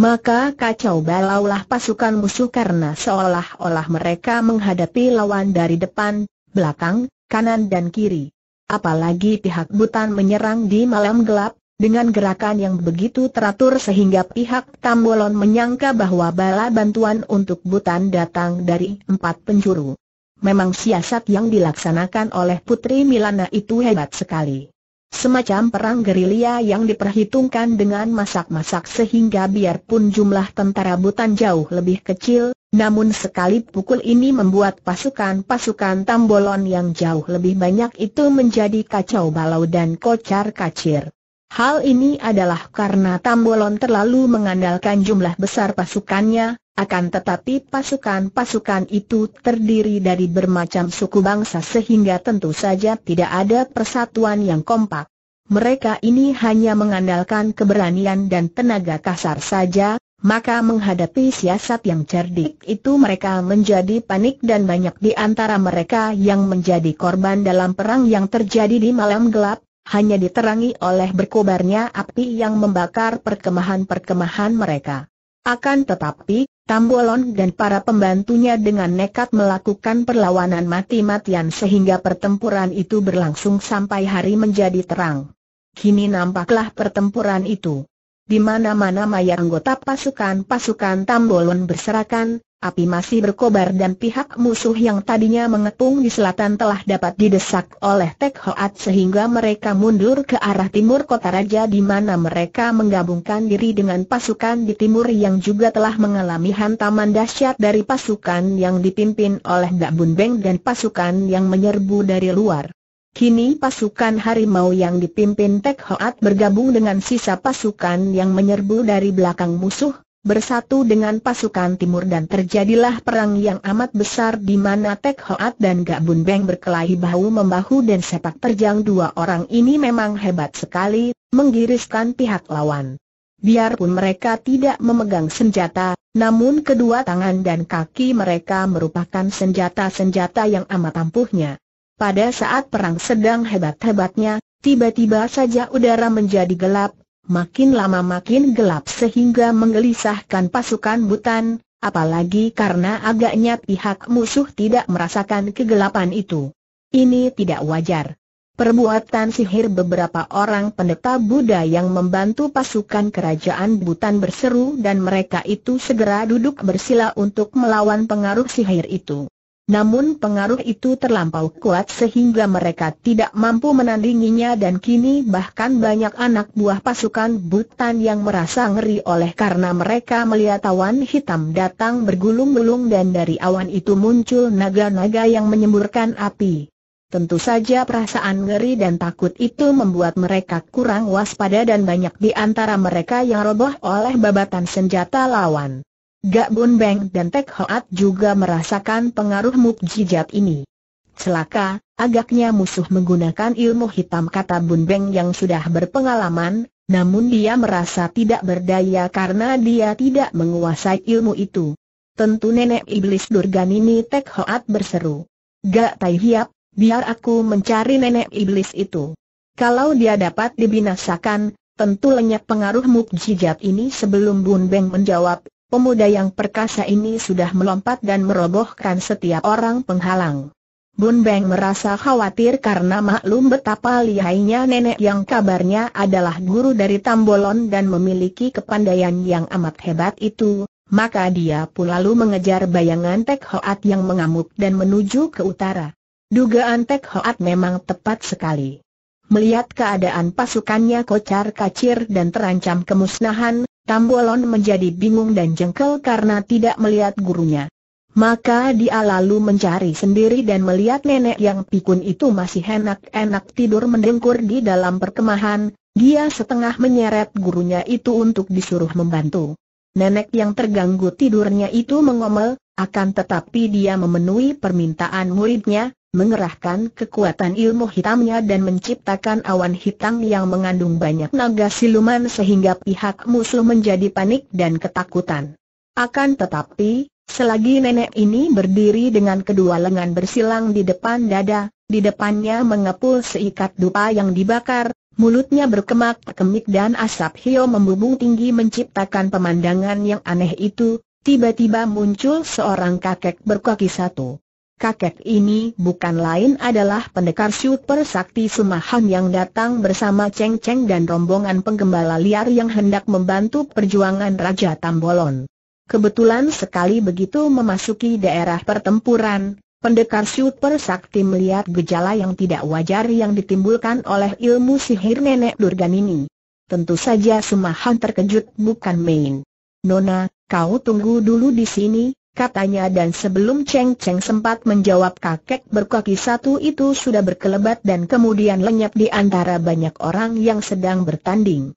Maka kacau balaulah pasukan musuh karena seolah-olah mereka menghadapi lawan dari depan, belakang, kanan dan kiri. Apalagi pihak Butan menyerang di malam gelap, dengan gerakan yang begitu teratur sehingga pihak Tambolon menyangka bahwa bala bantuan untuk Butan datang dari empat penjuru. Memang siasat yang dilaksanakan oleh Putri Milana itu hebat sekali. Semacam perang gerilya yang diperhitungkan dengan masak-masak sehingga biarpun jumlah tentara Butan jauh lebih kecil, namun sekali pukul ini membuat pasukan-pasukan Tambolon yang jauh lebih banyak itu menjadi kacau balau dan kocar kacir. Hal ini adalah karena Tambolon terlalu mengandalkan jumlah besar pasukannya, akan tetapi pasukan-pasukan itu terdiri dari bermacam suku bangsa sehingga tentu saja tidak ada persatuan yang kompak. Mereka ini hanya mengandalkan keberanian dan tenaga kasar saja, maka menghadapi siasat yang cerdik itu mereka menjadi panik dan banyak di antara mereka yang menjadi korban dalam perang yang terjadi di malam gelap, hanya diterangi oleh berkobarnya api yang membakar perkemahan-perkemahan mereka. Akan tetapi, Tambolon dan para pembantunya dengan nekat melakukan perlawanan mati-matian sehingga pertempuran itu berlangsung sampai hari menjadi terang. Kini nampaklah pertempuran itu. Di mana-mana mayat anggota pasukan-pasukan Tambolon berserakan, api masih berkobar dan pihak musuh yang tadinya mengepung di selatan telah dapat didesak oleh Tek Hoat sehingga mereka mundur ke arah timur kota raja di mana mereka menggabungkan diri dengan pasukan di timur yang juga telah mengalami hantaman dahsyat dari pasukan yang dipimpin oleh Dak Bun Beng dan pasukan yang menyerbu dari luar. Kini pasukan harimau yang dipimpin Tek Hoat bergabung dengan sisa pasukan yang menyerbu dari belakang musuh, bersatu dengan pasukan timur dan terjadilah perang yang amat besar di mana Tek Hoat dan Gak Bun Beng berkelahi bahu-membahu dan sepak terjang dua orang ini memang hebat sekali, menggiriskan pihak lawan. Biarpun mereka tidak memegang senjata, namun kedua tangan dan kaki mereka merupakan senjata-senjata yang amat ampuhnya. Pada saat perang sedang hebat-hebatnya, tiba-tiba saja udara menjadi gelap, makin lama makin gelap sehingga menggelisahkan pasukan Butan, apalagi karena agaknya pihak musuh tidak merasakan kegelapan itu. Ini tidak wajar. Perbuatan sihir beberapa orang pendeta Buddha yang membantu pasukan kerajaan Butan berseru dan mereka itu segera duduk bersila untuk melawan pengaruh sihir itu. Namun pengaruh itu terlampau kuat sehingga mereka tidak mampu menandinginya dan kini bahkan banyak anak buah pasukan Butan yang merasa ngeri oleh karena mereka melihat awan hitam datang bergulung-gulung dan dari awan itu muncul naga-naga yang menyemburkan api. Tentu saja perasaan ngeri dan takut itu membuat mereka kurang waspada dan banyak di antara mereka yang roboh oleh babatan senjata lawan. Gak Bun Beng dan Tek Hoat juga merasakan pengaruh mukjizat ini. Celaka, agaknya musuh menggunakan ilmu hitam kata Bun Beng yang sudah berpengalaman, namun dia merasa tidak berdaya karena dia tidak menguasai ilmu itu. Tentu nenek iblis Durgan ini Tek Hoat berseru. Gak Tai Hiap, biar aku mencari nenek iblis itu. Kalau dia dapat dibinasakan, tentu lenyap pengaruh mukjizat ini sebelum Bun Beng menjawab, Pemuda yang perkasa ini sudah melompat dan merobohkan setiap orang penghalang. Bun Beng merasa khawatir karena maklum betapa lihainya nenek yang kabarnya adalah guru dari Tambolon dan memiliki kepandaian yang amat hebat itu, maka dia pun lalu mengejar bayangan Tek Hoat yang mengamuk dan menuju ke utara. Dugaan Tek Hoat memang tepat sekali. Melihat keadaan pasukannya kocar kacir dan terancam kemusnahan, Tambolon menjadi bingung dan jengkel karena tidak melihat gurunya. Maka dia lalu mencari sendiri dan melihat nenek yang pikun itu masih enak-enak tidur mendengkur di dalam perkemahan, dia setengah menyeret gurunya itu untuk disuruh membantu. Nenek yang terganggu tidurnya itu mengomel, akan tetapi dia memenuhi permintaan muridnya, mengerahkan kekuatan ilmu hitamnya dan menciptakan awan hitam yang mengandung banyak naga siluman sehingga pihak musuh menjadi panik dan ketakutan. Akan tetapi, selagi nenek ini berdiri dengan kedua lengan bersilang di depan dada, di depannya mengepul seikat dupa yang dibakar, mulutnya berkemak-kemik dan asap hio membubung tinggi menciptakan pemandangan yang aneh itu, tiba-tiba muncul seorang kakek berkaki satu kakek ini bukan lain adalah pendekar super sakti Sumahan yang datang bersama Cheng Cheng dan rombongan penggembala liar yang hendak membantu perjuangan Raja Tambolon. Kebetulan sekali begitu memasuki daerah pertempuran, pendekar super sakti melihat gejala yang tidak wajar yang ditimbulkan oleh ilmu sihir nenek Durgan ini. Tentu saja Sumahan terkejut bukan main. Nona, kau tunggu dulu di sini, katanya dan sebelum Cheng Cheng sempat menjawab kakek berkaki satu itu sudah berkelebat dan kemudian lenyap di antara banyak orang yang sedang bertanding.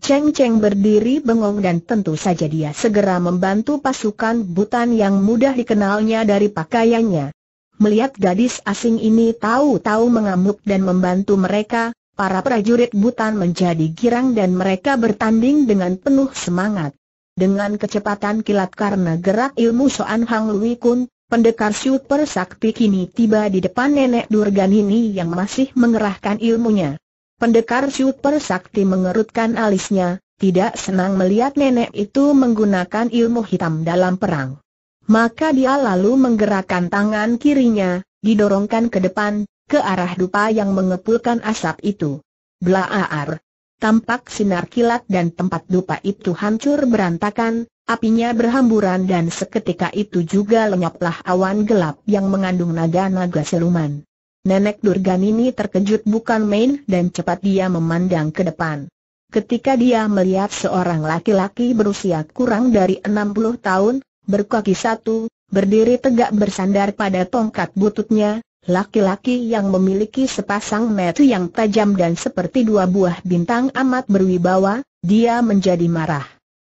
Cheng Cheng berdiri bengong dan tentu saja dia segera membantu pasukan Butan yang mudah dikenalnya dari pakaiannya. Melihat gadis asing ini tahu-tahu mengamuk dan membantu mereka, para prajurit Butan menjadi girang dan mereka bertanding dengan penuh semangat. Dengan kecepatan kilat karena gerak ilmu Soan Hang Lui Kun, pendekar super sakti kini tiba di depan nenek Durgan ini yang masih mengerahkan ilmunya. Pendekar super sakti mengerutkan alisnya, tidak senang melihat nenek itu menggunakan ilmu hitam dalam perang. Maka dia lalu menggerakkan tangan kirinya, didorongkan ke depan, ke arah dupa yang mengepulkan asap itu. Blaar! Tampak sinar kilat dan tempat dupa itu hancur berantakan, apinya berhamburan dan seketika itu juga lenyaplah awan gelap yang mengandung naga-naga seluman. Nenek Durgan ini terkejut bukan main dan cepat dia memandang ke depan. Ketika dia melihat seorang laki-laki berusia kurang dari 60 tahun, berkaki satu, berdiri tegak bersandar pada tongkat bututnya, Laki-laki yang memiliki sepasang mata yang tajam dan seperti dua buah bintang amat berwibawa, dia menjadi marah.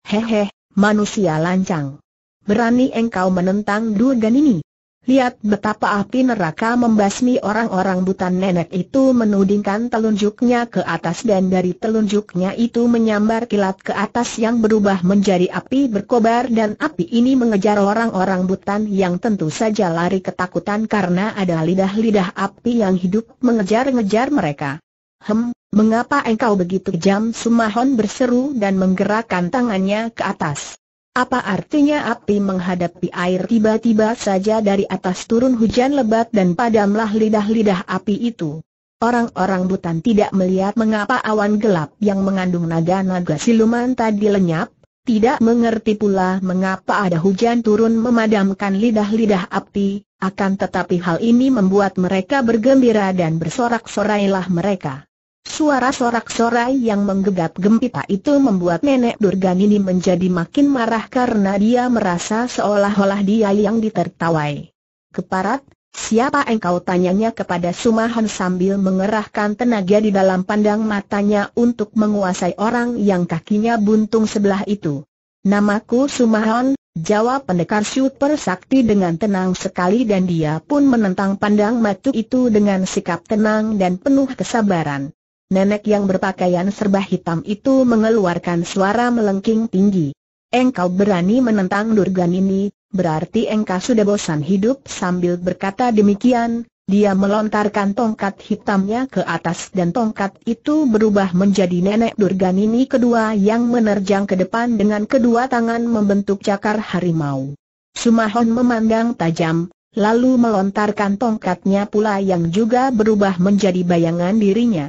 Hehe, manusia lancang. Berani engkau menentang Durgan ini? Lihat betapa api neraka membasmi orang-orang butan nenek itu menudingkan telunjuknya ke atas dan dari telunjuknya itu menyambar kilat ke atas yang berubah menjadi api berkobar dan api ini mengejar orang-orang butan yang tentu saja lari ketakutan karena ada lidah-lidah api yang hidup mengejar-ngejar mereka. Hem, mengapa engkau begitu kejam? Sumahon berseru dan menggerakkan tangannya ke atas. Apa artinya api menghadapi air tiba-tiba saja dari atas turun hujan lebat dan padamlah lidah-lidah api itu. Orang-orang butan tidak melihat mengapa awan gelap yang mengandung naga-naga siluman tadi lenyap, tidak mengerti pula mengapa ada hujan turun memadamkan lidah-lidah api, akan tetapi hal ini membuat mereka bergembira dan bersorak-sorailah mereka. Suara sorak-sorai yang menggegap gempita itu membuat nenek Durganini menjadi makin marah karena dia merasa seolah-olah dia yang ditertawai. Keparat, siapa engkau tanyanya kepada Sumahan sambil mengerahkan tenaga di dalam pandang matanya untuk menguasai orang yang kakinya buntung sebelah itu. Namaku Sumahan, jawab pendekar super sakti dengan tenang sekali dan dia pun menentang pandang matu itu dengan sikap tenang dan penuh kesabaran. Nenek yang berpakaian serba hitam itu mengeluarkan suara melengking tinggi. Engkau berani menentang Durgan ini, berarti engkau sudah bosan hidup sambil berkata demikian, dia melontarkan tongkat hitamnya ke atas dan tongkat itu berubah menjadi nenek Durgan ini kedua yang menerjang ke depan dengan kedua tangan membentuk cakar harimau. Sumahon memandang tajam, lalu melontarkan tongkatnya pula yang juga berubah menjadi bayangan dirinya.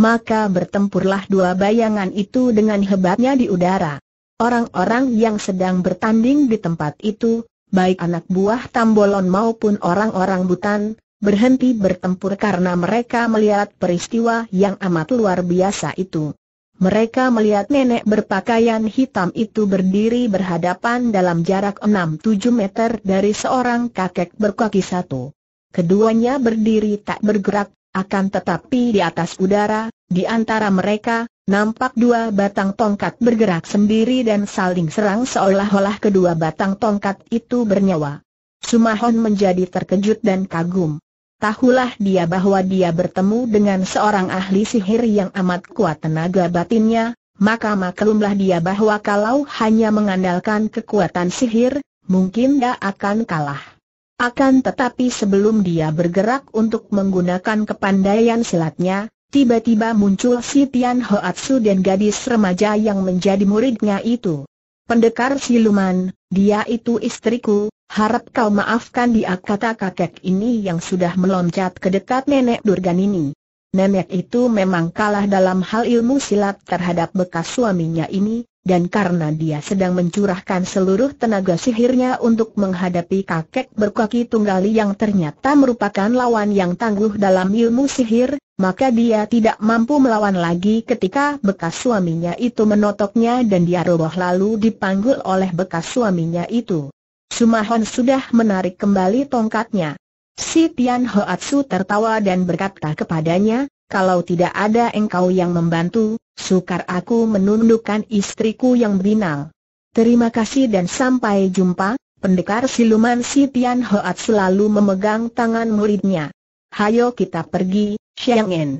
Maka bertempurlah dua bayangan itu dengan hebatnya di udara. Orang-orang yang sedang bertanding di tempat itu, baik anak buah Tambolon maupun orang-orang Butan, berhenti bertempur karena mereka melihat peristiwa yang amat luar biasa itu. Mereka melihat nenek berpakaian hitam itu berdiri berhadapan dalam jarak 6-7 meter dari seorang kakek berkaki satu. Keduanya berdiri tak bergerak, akan tetapi di atas udara, di antara mereka, nampak dua batang tongkat bergerak sendiri dan saling serang seolah-olah kedua batang tongkat itu bernyawa. Sumahon menjadi terkejut dan kagum. Tahulah dia bahwa dia bertemu dengan seorang ahli sihir yang amat kuat tenaga batinnya, maka maklumlah dia bahwa kalau hanya mengandalkan kekuatan sihir, mungkin dia akan kalah. Akan tetapi sebelum dia bergerak untuk menggunakan kepandaian silatnya, tiba-tiba muncul si Tian Hoatsu dan gadis remaja yang menjadi muridnya itu. Pendekar siluman, dia itu istriku, harap kau maafkan dia kata kakek ini yang sudah meloncat ke dekat nenek Durgan ini. Nenek itu memang kalah dalam hal ilmu silat terhadap bekas suaminya ini, dan karena dia sedang mencurahkan seluruh tenaga sihirnya untuk menghadapi kakek berkaki tunggali yang ternyata merupakan lawan yang tangguh dalam ilmu sihir, maka dia tidak mampu melawan lagi ketika bekas suaminya itu menotoknya dan dia roboh lalu dipanggul oleh bekas suaminya itu. Sumahon sudah menarik kembali tongkatnya. Si Tian Hoatsu tertawa dan berkata kepadanya, kalau tidak ada engkau yang membantu, sukar aku menundukkan istriku yang binal. Terima kasih dan sampai jumpa, pendekar siluman si Tian Hoat selalu memegang tangan muridnya. Hayo kita pergi, Xiang En.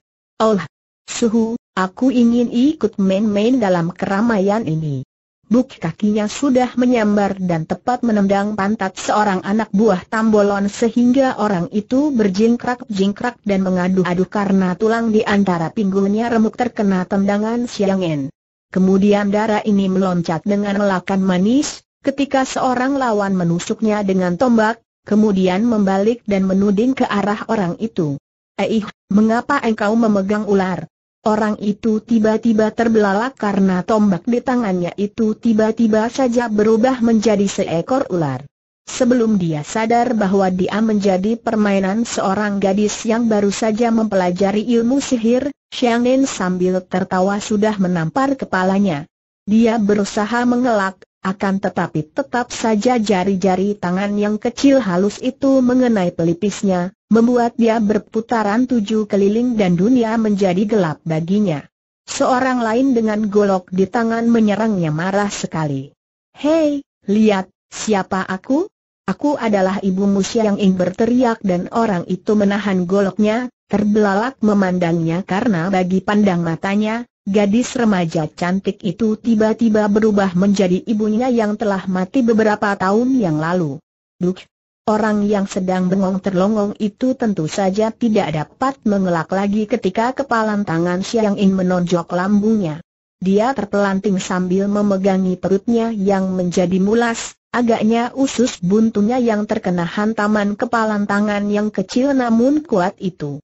Oh, suhu, aku ingin ikut main-main dalam keramaian ini buk kakinya sudah menyambar dan tepat menendang pantat seorang anak buah tambolon sehingga orang itu berjingkrak-jingkrak dan mengadu-adu karena tulang di antara pinggulnya remuk terkena tendangan Siangen. Kemudian darah ini meloncat dengan melakan manis, ketika seorang lawan menusuknya dengan tombak, kemudian membalik dan menuding ke arah orang itu. Eh, mengapa engkau memegang ular? Orang itu tiba-tiba terbelalak karena tombak di tangannya itu tiba-tiba saja berubah menjadi seekor ular. Sebelum dia sadar bahwa dia menjadi permainan seorang gadis yang baru saja mempelajari ilmu sihir, Xiang sambil tertawa sudah menampar kepalanya. Dia berusaha mengelak, akan tetapi tetap saja jari-jari tangan yang kecil halus itu mengenai pelipisnya, membuat dia berputaran tujuh keliling dan dunia menjadi gelap baginya. Seorang lain dengan golok di tangan menyerangnya marah sekali. Hei, lihat, siapa aku? Aku adalah ibu Musya yang ingin berteriak dan orang itu menahan goloknya, terbelalak memandangnya karena bagi pandang matanya, Gadis remaja cantik itu tiba-tiba berubah menjadi ibunya yang telah mati beberapa tahun yang lalu. Duk! Orang yang sedang bengong terlongong itu tentu saja tidak dapat mengelak lagi ketika kepalan tangan Siang In menonjok lambungnya. Dia terpelanting sambil memegangi perutnya yang menjadi mulas, agaknya usus buntunya yang terkena hantaman kepalan tangan yang kecil namun kuat itu.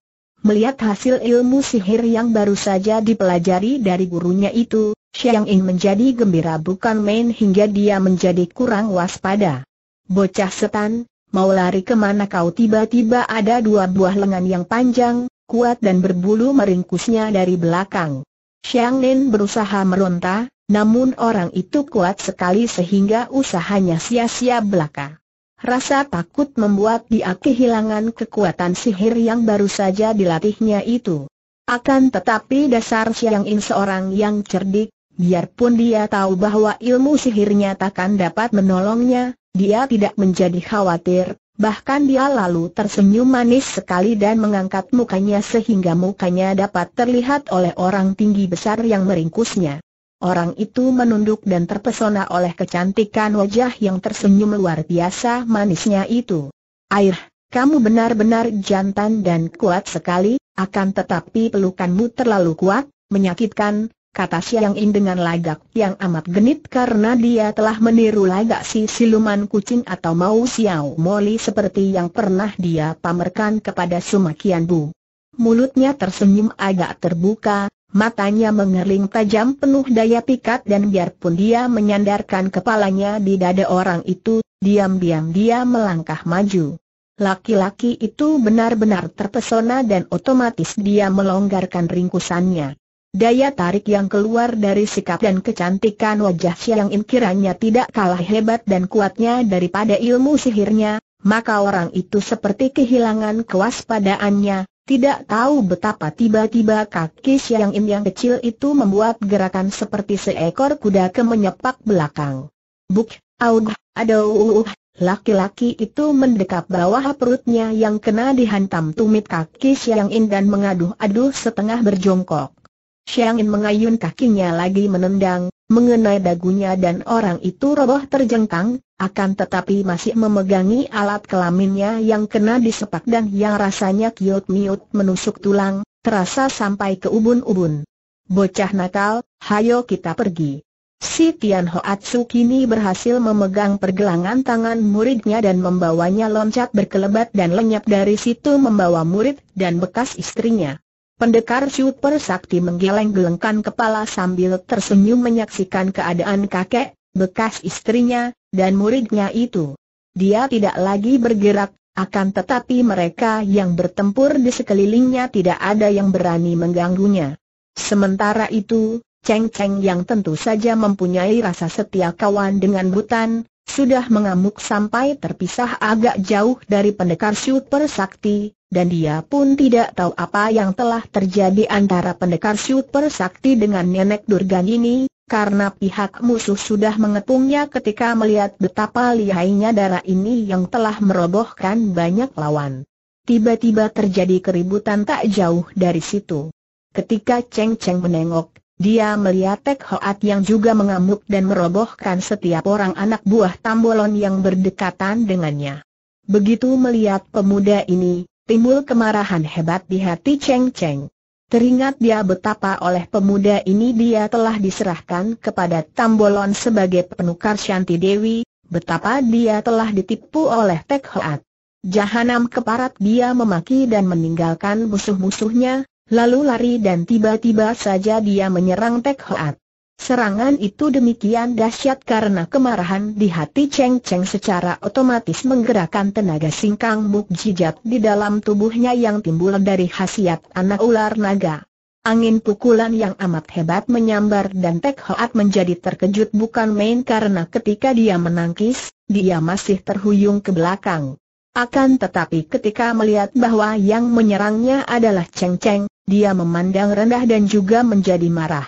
Melihat hasil ilmu sihir yang baru saja dipelajari dari gurunya itu, Xiang In menjadi gembira bukan main hingga dia menjadi kurang waspada. Bocah setan, mau lari ke mana kau tiba-tiba ada dua buah lengan yang panjang, kuat dan berbulu meringkusnya dari belakang. Xiang Lin berusaha meronta, namun orang itu kuat sekali sehingga usahanya sia-sia belaka. Rasa takut membuat dia kehilangan kekuatan sihir yang baru saja dilatihnya itu. Akan tetapi dasar Xiang In seorang yang cerdik, biarpun dia tahu bahwa ilmu sihirnya takkan dapat menolongnya, dia tidak menjadi khawatir, bahkan dia lalu tersenyum manis sekali dan mengangkat mukanya sehingga mukanya dapat terlihat oleh orang tinggi besar yang meringkusnya. Orang itu menunduk dan terpesona oleh kecantikan wajah yang tersenyum luar biasa manisnya itu. Air, kamu benar-benar jantan dan kuat sekali, akan tetapi pelukanmu terlalu kuat, menyakitkan, kata Siang In dengan lagak yang amat genit karena dia telah meniru lagak si siluman kucing atau mau Xiao Moli seperti yang pernah dia pamerkan kepada Sumakian Bu. Mulutnya tersenyum agak terbuka, matanya mengerling tajam penuh daya pikat dan biarpun dia menyandarkan kepalanya di dada orang itu, diam-diam dia melangkah maju. Laki-laki itu benar-benar terpesona dan otomatis dia melonggarkan ringkusannya. Daya tarik yang keluar dari sikap dan kecantikan wajah Siang In kiranya tidak kalah hebat dan kuatnya daripada ilmu sihirnya, maka orang itu seperti kehilangan kewaspadaannya, tidak tahu betapa tiba-tiba kaki Siang In yang kecil itu membuat gerakan seperti seekor kuda ke menyepak belakang. Buk, aug, aduh, laki-laki itu mendekap bawah perutnya yang kena dihantam tumit kaki Siang In dan mengaduh-aduh setengah berjongkok. Xiang In mengayun kakinya lagi menendang, mengenai dagunya dan orang itu roboh terjengkang, akan tetapi masih memegangi alat kelaminnya yang kena disepak dan yang rasanya kiut-miut menusuk tulang, terasa sampai ke ubun-ubun. Bocah nakal, hayo kita pergi. Si Tian Hoatsu kini berhasil memegang pergelangan tangan muridnya dan membawanya loncat berkelebat dan lenyap dari situ membawa murid dan bekas istrinya. Pendekar super sakti menggeleng-gelengkan kepala sambil tersenyum menyaksikan keadaan kakek, bekas istrinya, dan muridnya itu. Dia tidak lagi bergerak, akan tetapi mereka yang bertempur di sekelilingnya tidak ada yang berani mengganggunya. Sementara itu, Cheng Cheng yang tentu saja mempunyai rasa setia kawan dengan Butan, sudah mengamuk sampai terpisah agak jauh dari pendekar super sakti, dan dia pun tidak tahu apa yang telah terjadi antara pendekar super sakti dengan nenek Durgan ini, karena pihak musuh sudah mengepungnya ketika melihat betapa lihainya darah ini yang telah merobohkan banyak lawan. Tiba-tiba terjadi keributan tak jauh dari situ. Ketika Cheng Cheng menengok, dia melihat Tek Hoat yang juga mengamuk dan merobohkan setiap orang anak buah Tambolon yang berdekatan dengannya. Begitu melihat pemuda ini, timbul kemarahan hebat di hati Cheng Cheng. Teringat dia betapa oleh pemuda ini dia telah diserahkan kepada Tambolon sebagai penukar Shanti Dewi, betapa dia telah ditipu oleh Tek Hoat. Jahanam keparat dia memaki dan meninggalkan musuh-musuhnya, lalu lari dan tiba-tiba saja dia menyerang Tek Hoat. Serangan itu demikian dahsyat karena kemarahan di hati Cheng Cheng secara otomatis menggerakkan tenaga singkang mukjizat di dalam tubuhnya yang timbul dari khasiat anak ular naga. Angin pukulan yang amat hebat menyambar dan Tek Hoat menjadi terkejut bukan main karena ketika dia menangkis, dia masih terhuyung ke belakang. Akan tetapi ketika melihat bahwa yang menyerangnya adalah Cheng Cheng, dia memandang rendah dan juga menjadi marah.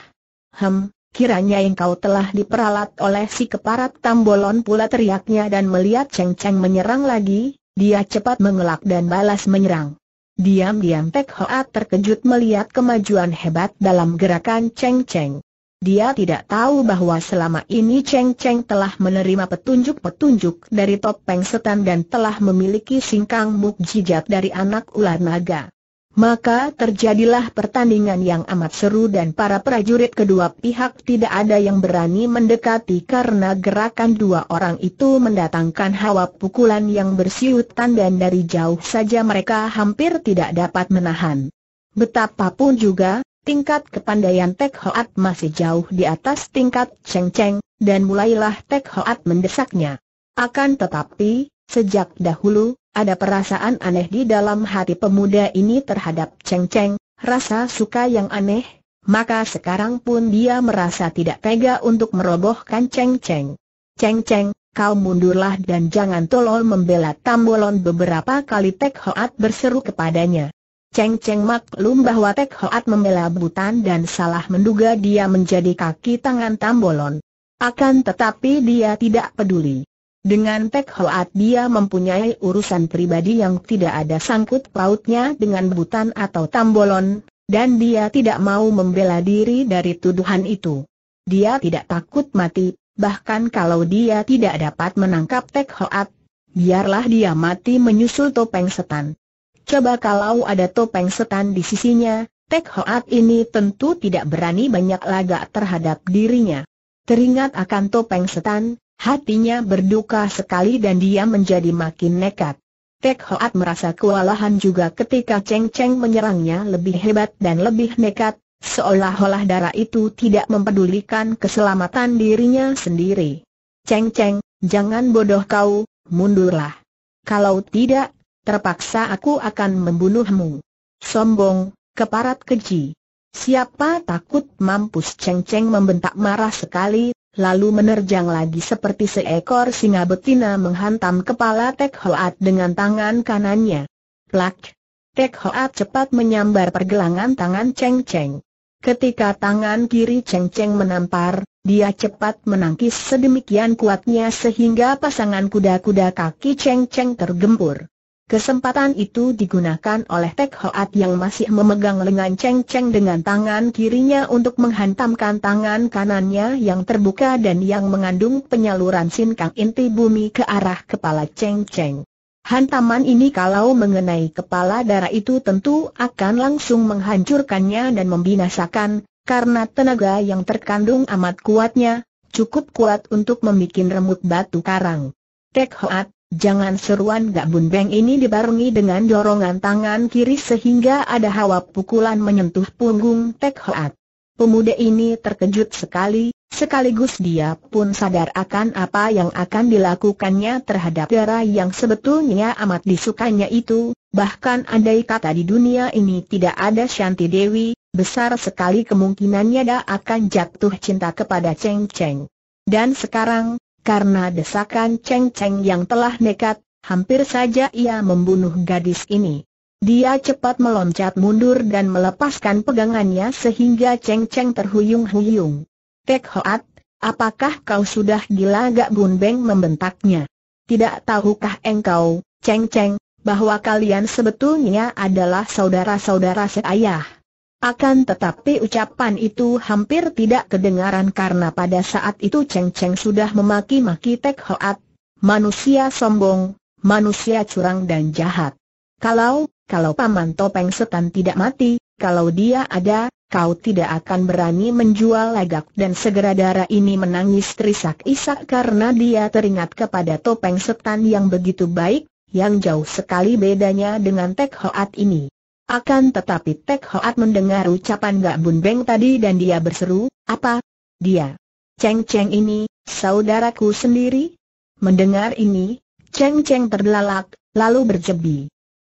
Hem, Kiranya engkau telah diperalat oleh si keparat Tambolon pula teriaknya dan melihat Cheng Cheng menyerang lagi, dia cepat mengelak dan balas menyerang. Diam-diam Tek Hoa terkejut melihat kemajuan hebat dalam gerakan Cheng Cheng. Dia tidak tahu bahwa selama ini Cheng Cheng telah menerima petunjuk-petunjuk dari topeng setan dan telah memiliki singkang mukjizat dari anak ular naga. Maka terjadilah pertandingan yang amat seru dan para prajurit kedua pihak tidak ada yang berani mendekati karena gerakan dua orang itu mendatangkan hawa pukulan yang bersiutan dan dari jauh saja mereka hampir tidak dapat menahan. Betapapun juga, tingkat kepandaian Tek Hoat masih jauh di atas tingkat Cheng Cheng, dan mulailah Tek Hoat mendesaknya. Akan tetapi, sejak dahulu, ada perasaan aneh di dalam hati pemuda ini terhadap Cheng Cheng, rasa suka yang aneh, maka sekarang pun dia merasa tidak tega untuk merobohkan Cheng Cheng. Cheng Cheng, kau mundurlah dan jangan tolol membela Tambolon beberapa kali Tek Hoat berseru kepadanya. Cheng Cheng maklum bahwa Tek Hoat membela Butan dan salah menduga dia menjadi kaki tangan Tambolon. Akan tetapi dia tidak peduli. Dengan Tek Hoat dia mempunyai urusan pribadi yang tidak ada sangkut pautnya dengan Butan atau Tambolon, dan dia tidak mau membela diri dari tuduhan itu. Dia tidak takut mati, bahkan kalau dia tidak dapat menangkap Tek Hoat, biarlah dia mati menyusul topeng setan. Coba kalau ada topeng setan di sisinya, Tek Hoat ini tentu tidak berani banyak lagak terhadap dirinya. Teringat akan topeng setan, hatinya berduka sekali dan dia menjadi makin nekat. Tek Hoat merasa kewalahan juga ketika Cheng Cheng menyerangnya lebih hebat dan lebih nekat, seolah-olah darah itu tidak mempedulikan keselamatan dirinya sendiri. Cheng Cheng, jangan bodoh kau, mundurlah. Kalau tidak, terpaksa aku akan membunuhmu. Sombong, keparat keji. Siapa takut mampus Cheng Cheng membentak marah sekali, lalu menerjang lagi seperti seekor singa betina menghantam kepala Tek Hoat dengan tangan kanannya. Plak! Tek Hoat cepat menyambar pergelangan tangan Cheng Cheng. Ketika tangan kiri Cheng Cheng menampar, dia cepat menangkis sedemikian kuatnya sehingga pasangan kuda-kuda kaki Cheng Cheng tergempur. Kesempatan itu digunakan oleh Tek Hoat yang masih memegang lengan Cheng Cheng dengan tangan kirinya untuk menghantamkan tangan kanannya yang terbuka dan yang mengandung penyaluran sinkang inti bumi ke arah kepala Cheng Cheng. Hantaman ini kalau mengenai kepala darah itu tentu akan langsung menghancurkannya dan membinasakan, karena tenaga yang terkandung amat kuatnya, cukup kuat untuk membuat remut batu karang. Tek Hoat, Jangan seruan Gak Beng ini dibarengi dengan dorongan tangan kiri sehingga ada hawa pukulan menyentuh punggung Tek Hoat. Pemuda ini terkejut sekali, sekaligus dia pun sadar akan apa yang akan dilakukannya terhadap darah yang sebetulnya amat disukainya itu, bahkan andai kata di dunia ini tidak ada Shanti Dewi, besar sekali kemungkinannya dia akan jatuh cinta kepada Cheng Cheng. Dan sekarang, karena desakan Cheng Cheng yang telah nekat, hampir saja ia membunuh gadis ini. Dia cepat meloncat mundur dan melepaskan pegangannya sehingga Cheng Cheng terhuyung-huyung. Tek Hoat, apakah kau sudah gila gak Bun Beng membentaknya? Tidak tahukah engkau, Cheng Cheng, bahwa kalian sebetulnya adalah saudara-saudara seayah? Akan tetapi ucapan itu hampir tidak kedengaran karena pada saat itu Cheng Cheng sudah memaki-maki Tek Hoat, manusia sombong, manusia curang dan jahat. Kalau, kalau Paman Topeng Setan tidak mati, kalau dia ada, kau tidak akan berani menjual lagak dan segera darah ini menangis terisak-isak karena dia teringat kepada Topeng Setan yang begitu baik, yang jauh sekali bedanya dengan Tek Hoat ini. Akan tetapi Tek Hoat mendengar ucapan Gak Bun Beng tadi dan dia berseru, apa? Dia. Cheng Cheng ini, saudaraku sendiri? Mendengar ini, Cheng Cheng terlalak, lalu berjebi.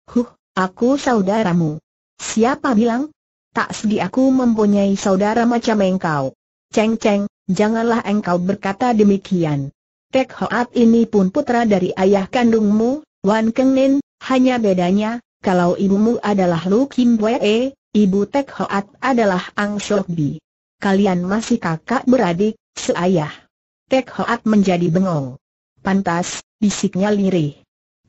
Huh, aku saudaramu. Siapa bilang? Tak sedi aku mempunyai saudara macam engkau. Cheng Cheng, janganlah engkau berkata demikian. Tek Hoat ini pun putra dari ayah kandungmu, Wan Keng Nin, hanya bedanya, kalau ibumu adalah Lu Kim Wei, ibu Tek Hoat adalah Ang Shok Bi. Kalian masih kakak beradik, seayah. Tek Hoat menjadi bengong. Pantas, bisiknya lirih.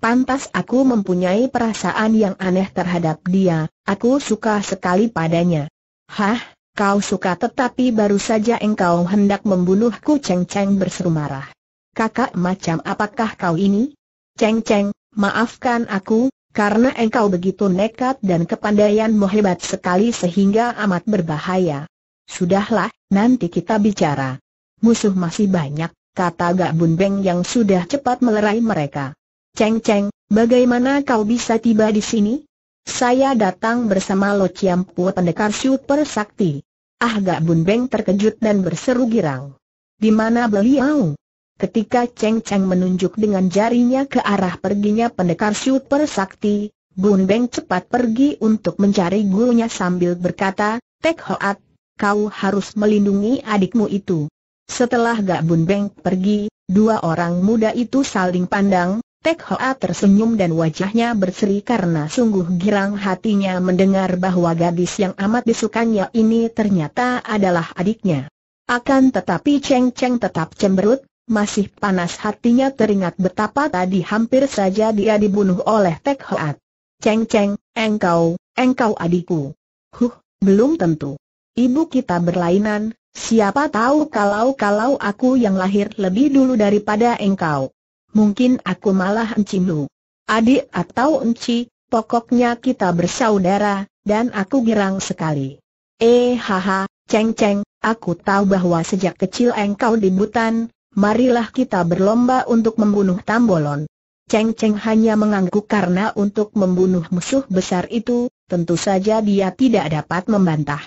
Pantas aku mempunyai perasaan yang aneh terhadap dia, aku suka sekali padanya. Hah, Kau suka tetapi baru saja engkau hendak membunuhku Ceng Ceng berseru marah. Kakak macam apakah kau ini? Ceng Ceng, maafkan aku, karena engkau begitu nekat dan kepandaianmu hebat sekali sehingga amat berbahaya. Sudahlah, nanti kita bicara. Musuh masih banyak, kata Gak Bun Beng yang sudah cepat melerai mereka. Ceng Ceng, bagaimana kau bisa tiba di sini? Saya datang bersama Lo Chiam Pu pendekar super sakti. Ah Gak Bun Beng terkejut dan berseru girang. Di mana beliau? Ketika Cheng Cheng menunjuk dengan jarinya ke arah perginya pendekar super sakti, Bun Beng cepat pergi untuk mencari gurunya sambil berkata, Tek Hoat, kau harus melindungi adikmu itu. Setelah Gak Bun Beng pergi, dua orang muda itu saling pandang, Tek Hoa tersenyum dan wajahnya berseri karena sungguh girang hatinya mendengar bahwa gadis yang amat disukanya ini ternyata adalah adiknya. Akan tetapi Cheng Cheng tetap cemberut, masih panas hatinya teringat betapa tadi hampir saja dia dibunuh oleh Tek Hoat. Ceng Ceng, engkau, engkau adikku. Huh, belum tentu. Ibu kita berlainan, siapa tahu kalau-kalau aku yang lahir lebih dulu daripada engkau. Mungkin aku malah encimu. Adik atau enci, pokoknya kita bersaudara, dan aku girang sekali. Eh haha, Ceng Ceng, aku tahu bahwa sejak kecil engkau di Butan, marilah kita berlomba untuk membunuh Tambolon. Cheng Cheng hanya mengangguk karena untuk membunuh musuh besar itu, tentu saja dia tidak dapat membantah.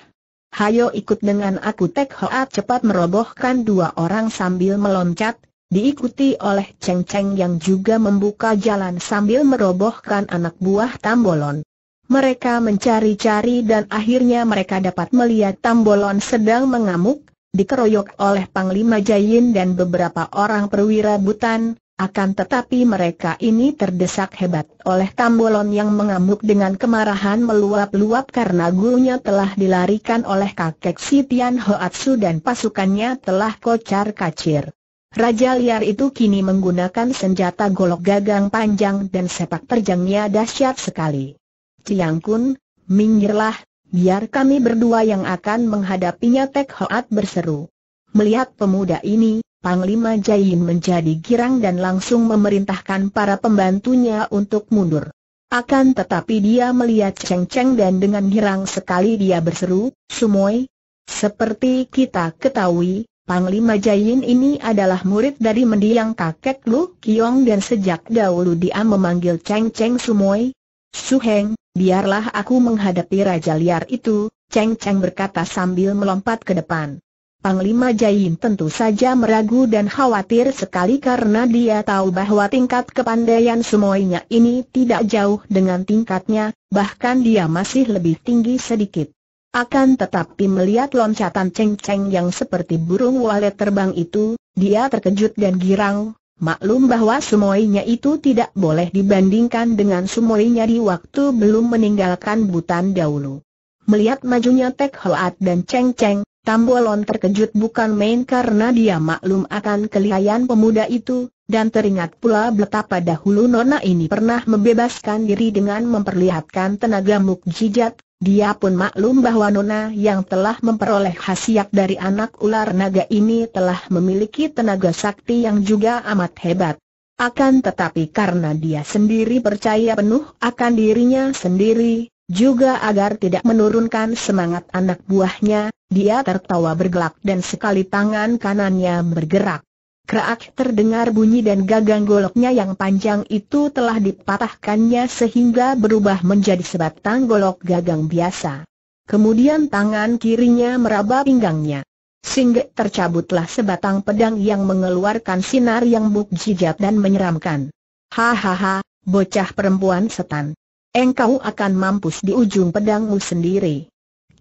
Hayo ikut dengan aku Tek Hoa cepat merobohkan dua orang sambil meloncat, diikuti oleh Cheng Cheng yang juga membuka jalan sambil merobohkan anak buah Tambolon. Mereka mencari-cari dan akhirnya mereka dapat melihat Tambolon sedang mengamuk, dikeroyok oleh Panglima Jayin dan beberapa orang perwira butan, akan tetapi mereka ini terdesak hebat oleh Tambolon yang mengamuk dengan kemarahan meluap-luap karena gurunya telah dilarikan oleh kakek Sitian Hoatsu dan pasukannya telah kocar kacir. Raja liar itu kini menggunakan senjata golok gagang panjang dan sepak terjangnya dahsyat sekali. Ciang Kun, minggirlah, biar kami berdua yang akan menghadapinya Tek Hoat berseru. Melihat pemuda ini, Panglima Jayin menjadi girang dan langsung memerintahkan para pembantunya untuk mundur. Akan tetapi dia melihat Cheng Cheng dan dengan girang sekali dia berseru, Sumoy. Seperti kita ketahui, Panglima Jayin ini adalah murid dari mendiang kakek Lu Kiong dan sejak dahulu dia memanggil Cheng Cheng Sumoy. Suheng, biarlah aku menghadapi Raja Liar itu, Cheng Cheng berkata sambil melompat ke depan. Panglima Jain tentu saja meragu dan khawatir sekali karena dia tahu bahwa tingkat kepandaian semuanya ini tidak jauh dengan tingkatnya, bahkan dia masih lebih tinggi sedikit. Akan tetapi melihat loncatan Cheng yang seperti burung walet terbang itu, dia terkejut dan girang, Maklum bahwa sumoinya itu tidak boleh dibandingkan dengan sumoinya di waktu belum meninggalkan Butan dahulu. Melihat majunya Tek Hoat dan Cheng Cheng, Tambolon terkejut bukan main karena dia maklum akan kelihayan pemuda itu, dan teringat pula betapa dahulu Nona ini pernah membebaskan diri dengan memperlihatkan tenaga mukjizat, dia pun maklum bahwa Nona yang telah memperoleh khasiat dari anak ular naga ini telah memiliki tenaga sakti yang juga amat hebat. Akan tetapi karena dia sendiri percaya penuh akan dirinya sendiri, juga agar tidak menurunkan semangat anak buahnya, dia tertawa bergelak dan sekali tangan kanannya bergerak. Kerak terdengar bunyi dan gagang goloknya yang panjang itu telah dipatahkannya sehingga berubah menjadi sebatang golok gagang biasa. Kemudian tangan kirinya meraba pinggangnya. Sehingga tercabutlah sebatang pedang yang mengeluarkan sinar yang mukjizat dan menyeramkan. Hahaha, bocah perempuan setan. Engkau akan mampus di ujung pedangmu sendiri.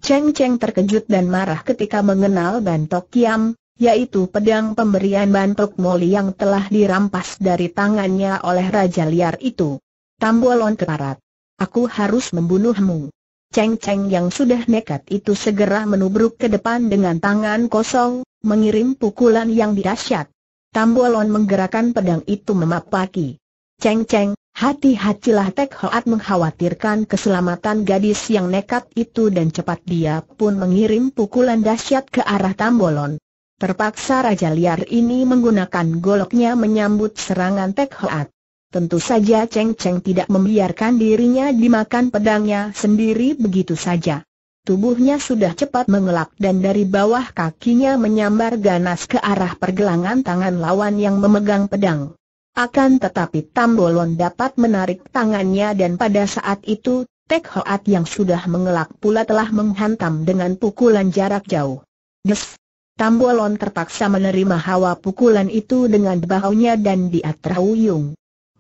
Cheng Cheng terkejut dan marah ketika mengenal Bantok Kiam, yaitu pedang pemberian Bantok Moli yang telah dirampas dari tangannya oleh Raja Liar itu. Tambolon keparat. Aku harus membunuhmu. Ceng Ceng yang sudah nekat itu segera menubruk ke depan dengan tangan kosong, mengirim pukulan yang dahsyat. Tambolon menggerakkan pedang itu memapaki. Ceng Ceng, Hati-hatilah Tek Hoat mengkhawatirkan keselamatan gadis yang nekat itu dan cepat dia pun mengirim pukulan dahsyat ke arah Tambolon. Terpaksa Raja Liar ini menggunakan goloknya menyambut serangan Tek Hoat. Tentu saja Cheng Cheng tidak membiarkan dirinya dimakan pedangnya sendiri begitu saja. Tubuhnya sudah cepat mengelak dan dari bawah kakinya menyambar ganas ke arah pergelangan tangan lawan yang memegang pedang. Akan tetapi Tambolon dapat menarik tangannya dan pada saat itu, Tek Hoat yang sudah mengelak pula telah menghantam dengan pukulan jarak jauh. Des! Tambolon terpaksa menerima hawa pukulan itu dengan bahunya dan dia terhuyung.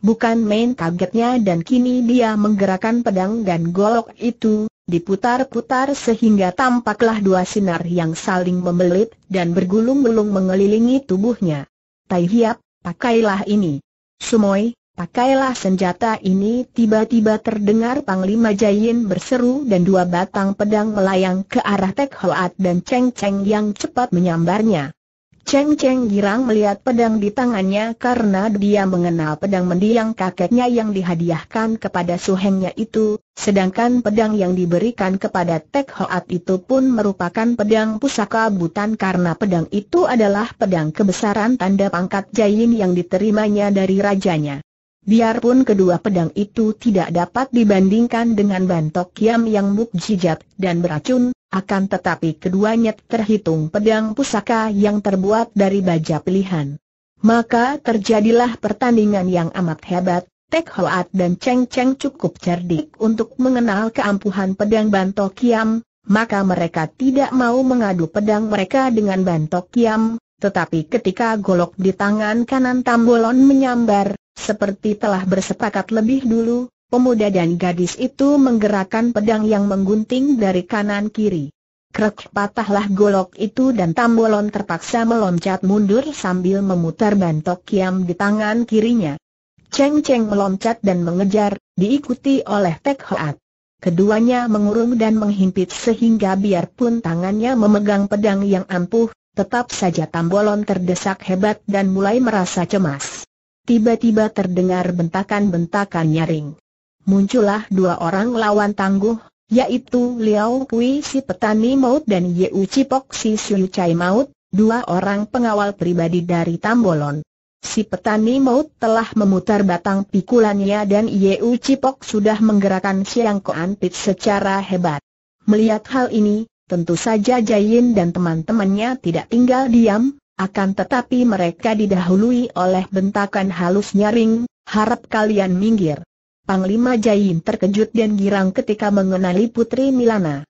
Bukan main kagetnya dan kini dia menggerakkan pedang dan golok itu, diputar-putar sehingga tampaklah dua sinar yang saling membelit dan bergulung-gulung mengelilingi tubuhnya. Tai Hiap, pakailah ini. Sumoy, pakailah senjata ini tiba-tiba terdengar Panglima Jayin berseru dan dua batang pedang melayang ke arah Tek Hoat dan Cheng Cheng yang cepat menyambarnya. Cheng Cheng girang melihat pedang di tangannya karena dia mengenal pedang mendiang kakeknya yang dihadiahkan kepada suhengnya itu, sedangkan pedang yang diberikan kepada Tek Hoat itu pun merupakan pedang pusaka butan karena pedang itu adalah pedang kebesaran tanda pangkat Jayin yang diterimanya dari rajanya. Biarpun kedua pedang itu tidak dapat dibandingkan dengan bantok kiam yang mukjizat dan beracun, akan tetapi keduanya terhitung pedang pusaka yang terbuat dari baja pilihan. Maka terjadilah pertandingan yang amat hebat, Tek Hoat dan Cheng Cheng cukup cerdik untuk mengenal keampuhan pedang Bantok Kiam, maka mereka tidak mau mengadu pedang mereka dengan Bantok Kiam, tetapi ketika golok di tangan kanan Tambolon menyambar, seperti telah bersepakat lebih dulu, pemuda dan gadis itu menggerakkan pedang yang menggunting dari kanan kiri. Krek patahlah golok itu dan Tambolon terpaksa meloncat mundur sambil memutar bantok kiam di tangan kirinya. Cheng Cheng meloncat dan mengejar, diikuti oleh Tek Hoat. Keduanya mengurung dan menghimpit sehingga biarpun tangannya memegang pedang yang ampuh, tetap saja Tambolon terdesak hebat dan mulai merasa cemas. Tiba-tiba terdengar bentakan-bentakan nyaring muncullah dua orang lawan tangguh, yaitu Liao Kui si petani maut dan Yeu Cipok si Sui Chai maut, dua orang pengawal pribadi dari Tambolon. Si petani maut telah memutar batang pikulannya dan Yeu Cipok sudah menggerakkan siang koanpit secara hebat. Melihat hal ini, tentu saja Jayin dan teman-temannya tidak tinggal diam, akan tetapi mereka didahului oleh bentakan halus nyaring, harap kalian minggir. Panglima Jain terkejut dan girang ketika mengenali Putri Milana.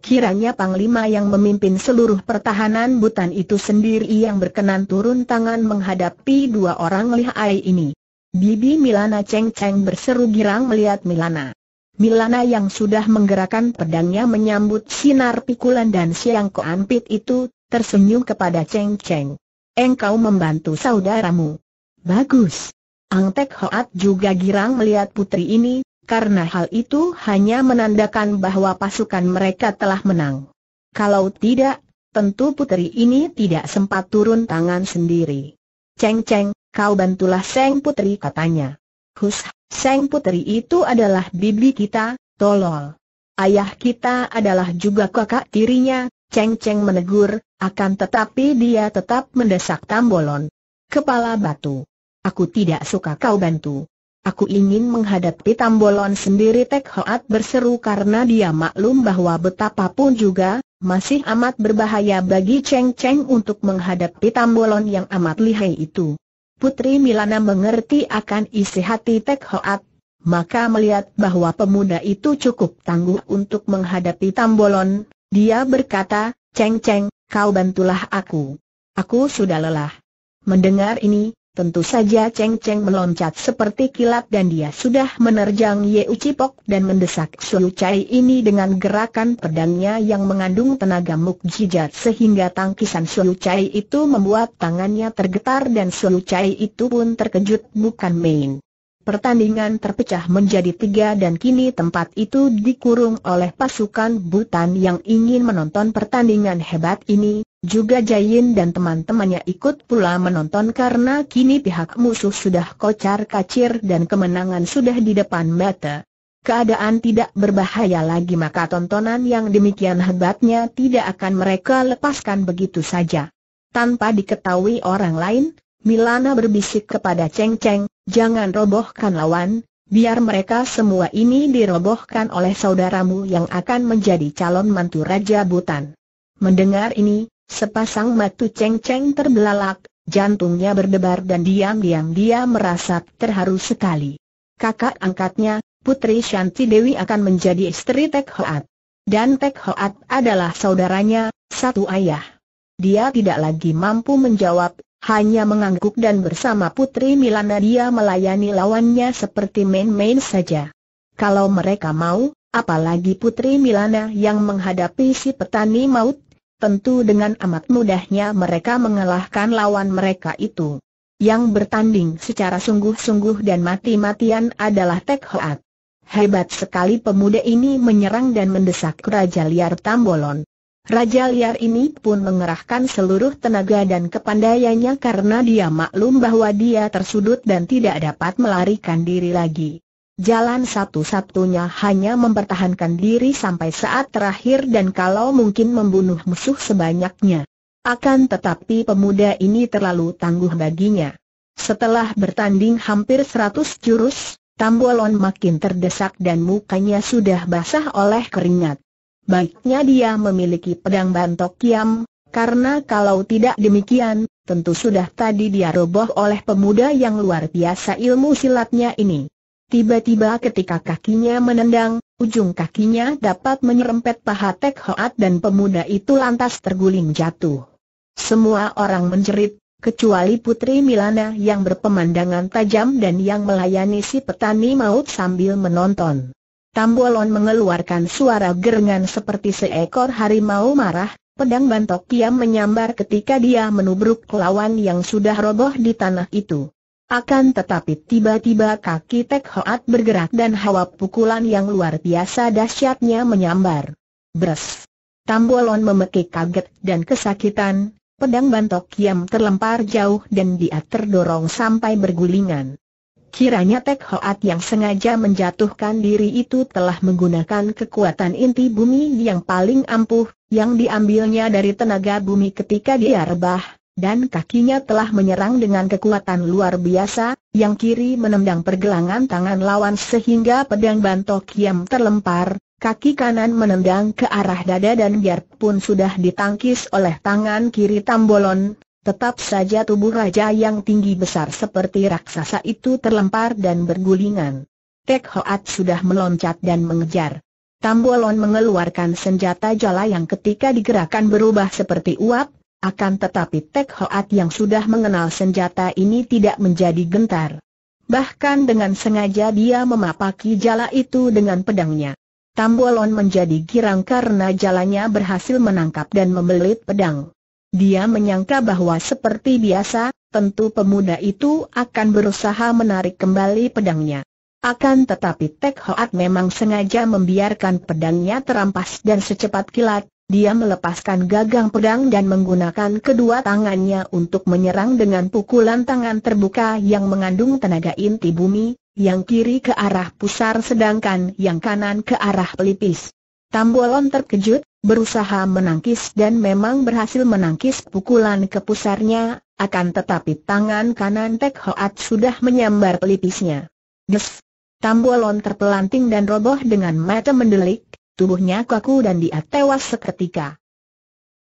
Kiranya Panglima yang memimpin seluruh pertahanan Butan itu sendiri yang berkenan turun tangan menghadapi dua orang lihai ini. Bibi Milana Cheng Cheng berseru girang melihat Milana. Milana yang sudah menggerakkan pedangnya menyambut sinar pikulan dan siang koanpit itu, tersenyum kepada Cheng Cheng. Engkau membantu saudaramu. Bagus. Ang Tek Hoat juga girang melihat putri ini, karena hal itu hanya menandakan bahwa pasukan mereka telah menang. Kalau tidak, tentu putri ini tidak sempat turun tangan sendiri. Ceng Ceng, kau bantulah Seng Putri katanya. Hus, Seng Putri itu adalah bibi kita, tolol. Ayah kita adalah juga kakak tirinya, Ceng Ceng menegur, akan tetapi dia tetap mendesak Tambolon. Kepala batu. Aku tidak suka kau bantu. Aku ingin menghadapi Tambolon sendiri Tek Hoat berseru karena dia maklum bahwa betapapun juga, masih amat berbahaya bagi Cheng Cheng untuk menghadapi Tambolon yang amat lihai itu. Putri Milana mengerti akan isi hati Tek Hoat, maka melihat bahwa pemuda itu cukup tangguh untuk menghadapi Tambolon, dia berkata, Cheng Cheng, kau bantulah aku. Aku sudah lelah. Mendengar ini, Tentu saja Cheng Cheng meloncat seperti kilat dan dia sudah menerjang Ye Ucipok dan mendesak Su Chai ini dengan gerakan pedangnya yang mengandung tenaga mukjizat sehingga tangkisan Su Chai itu membuat tangannya tergetar dan Su Chai itu pun terkejut bukan main. Pertandingan terpecah menjadi tiga dan kini tempat itu dikurung oleh pasukan Butan yang ingin menonton pertandingan hebat ini, juga Jayin dan teman-temannya ikut pula menonton karena kini pihak musuh sudah kocar kacir dan kemenangan sudah di depan mata. Keadaan tidak berbahaya lagi maka tontonan yang demikian hebatnya tidak akan mereka lepaskan begitu saja. Tanpa diketahui orang lain, Milana berbisik kepada Cheng Cheng, jangan robohkan lawan, biar mereka semua ini dirobohkan oleh saudaramu yang akan menjadi calon mantu Raja Butan. Mendengar ini, sepasang matu Cheng terbelalak, jantungnya berdebar dan diam-diam dia merasa terharu sekali. Kakak angkatnya, Putri Shanti Dewi akan menjadi istri Tek Hoat. Dan Tek Hoat adalah saudaranya, satu ayah. Dia tidak lagi mampu menjawab, hanya mengangguk dan bersama Putri Milana dia melayani lawannya seperti main-main saja. Kalau mereka mau, apalagi Putri Milana yang menghadapi si petani maut, tentu dengan amat mudahnya mereka mengalahkan lawan mereka itu. Yang bertanding secara sungguh-sungguh dan mati-matian adalah Tek Hoat. Hebat sekali pemuda ini menyerang dan mendesak Raja Liar Tambolon. Raja liar ini pun mengerahkan seluruh tenaga dan kepandaiannya karena dia maklum bahwa dia tersudut dan tidak dapat melarikan diri lagi. Jalan satu-satunya hanya mempertahankan diri sampai saat terakhir dan kalau mungkin membunuh musuh sebanyaknya. Akan tetapi pemuda ini terlalu tangguh baginya. Setelah bertanding hampir seratus jurus, Tambolon makin terdesak dan mukanya sudah basah oleh keringat. Baiknya dia memiliki pedang bantok kiam, karena kalau tidak demikian, tentu sudah tadi dia roboh oleh pemuda yang luar biasa ilmu silatnya ini. Tiba-tiba ketika kakinya menendang, ujung kakinya dapat menyerempet paha Tek Hoat dan pemuda itu lantas terguling jatuh. Semua orang menjerit, kecuali Putri Milana yang berpemandangan tajam dan yang melayani si petani maut sambil menonton. Tambolon mengeluarkan suara gerengan seperti seekor harimau marah, pedang bantok kiam menyambar ketika dia menubruk lawan yang sudah roboh di tanah itu. Akan tetapi tiba-tiba kaki Tek Hoat bergerak dan hawa pukulan yang luar biasa dahsyatnya menyambar. Bres! Tambolon memekik kaget dan kesakitan, pedang bantok kiam terlempar jauh dan dia terdorong sampai bergulingan. Kiranya Tek Hoat yang sengaja menjatuhkan diri itu telah menggunakan kekuatan inti bumi yang paling ampuh, yang diambilnya dari tenaga bumi ketika dia rebah, dan kakinya telah menyerang dengan kekuatan luar biasa, yang kiri menendang pergelangan tangan lawan sehingga pedang bantok yang terlempar, kaki kanan menendang ke arah dada dan biarpun sudah ditangkis oleh tangan kiri Tambolon, Tetap saja tubuh raja yang tinggi besar seperti raksasa itu terlempar dan bergulingan. Tek Hoat sudah meloncat dan mengejar. Tambolon mengeluarkan senjata jala yang ketika digerakkan berubah seperti uap, akan tetapi Tek Hoat yang sudah mengenal senjata ini tidak menjadi gentar. Bahkan dengan sengaja dia memapaki jala itu dengan pedangnya. Tambolon menjadi girang karena jalannya berhasil menangkap dan membelit pedang. Dia menyangka bahwa seperti biasa, tentu pemuda itu akan berusaha menarik kembali pedangnya. Akan tetapi Tek Hoat memang sengaja membiarkan pedangnya terampas dan secepat kilat, dia melepaskan gagang pedang dan menggunakan kedua tangannya untuk menyerang dengan pukulan tangan terbuka yang mengandung tenaga inti bumi, yang kiri ke arah pusar sedangkan yang kanan ke arah pelipis. Tambolon terkejut, berusaha menangkis dan memang berhasil menangkis pukulan ke pusarnya, akan tetapi tangan kanan Tek Hoat sudah menyambar pelipisnya. Des! Tambolon terpelanting dan roboh dengan mata mendelik, tubuhnya kaku dan dia tewas seketika.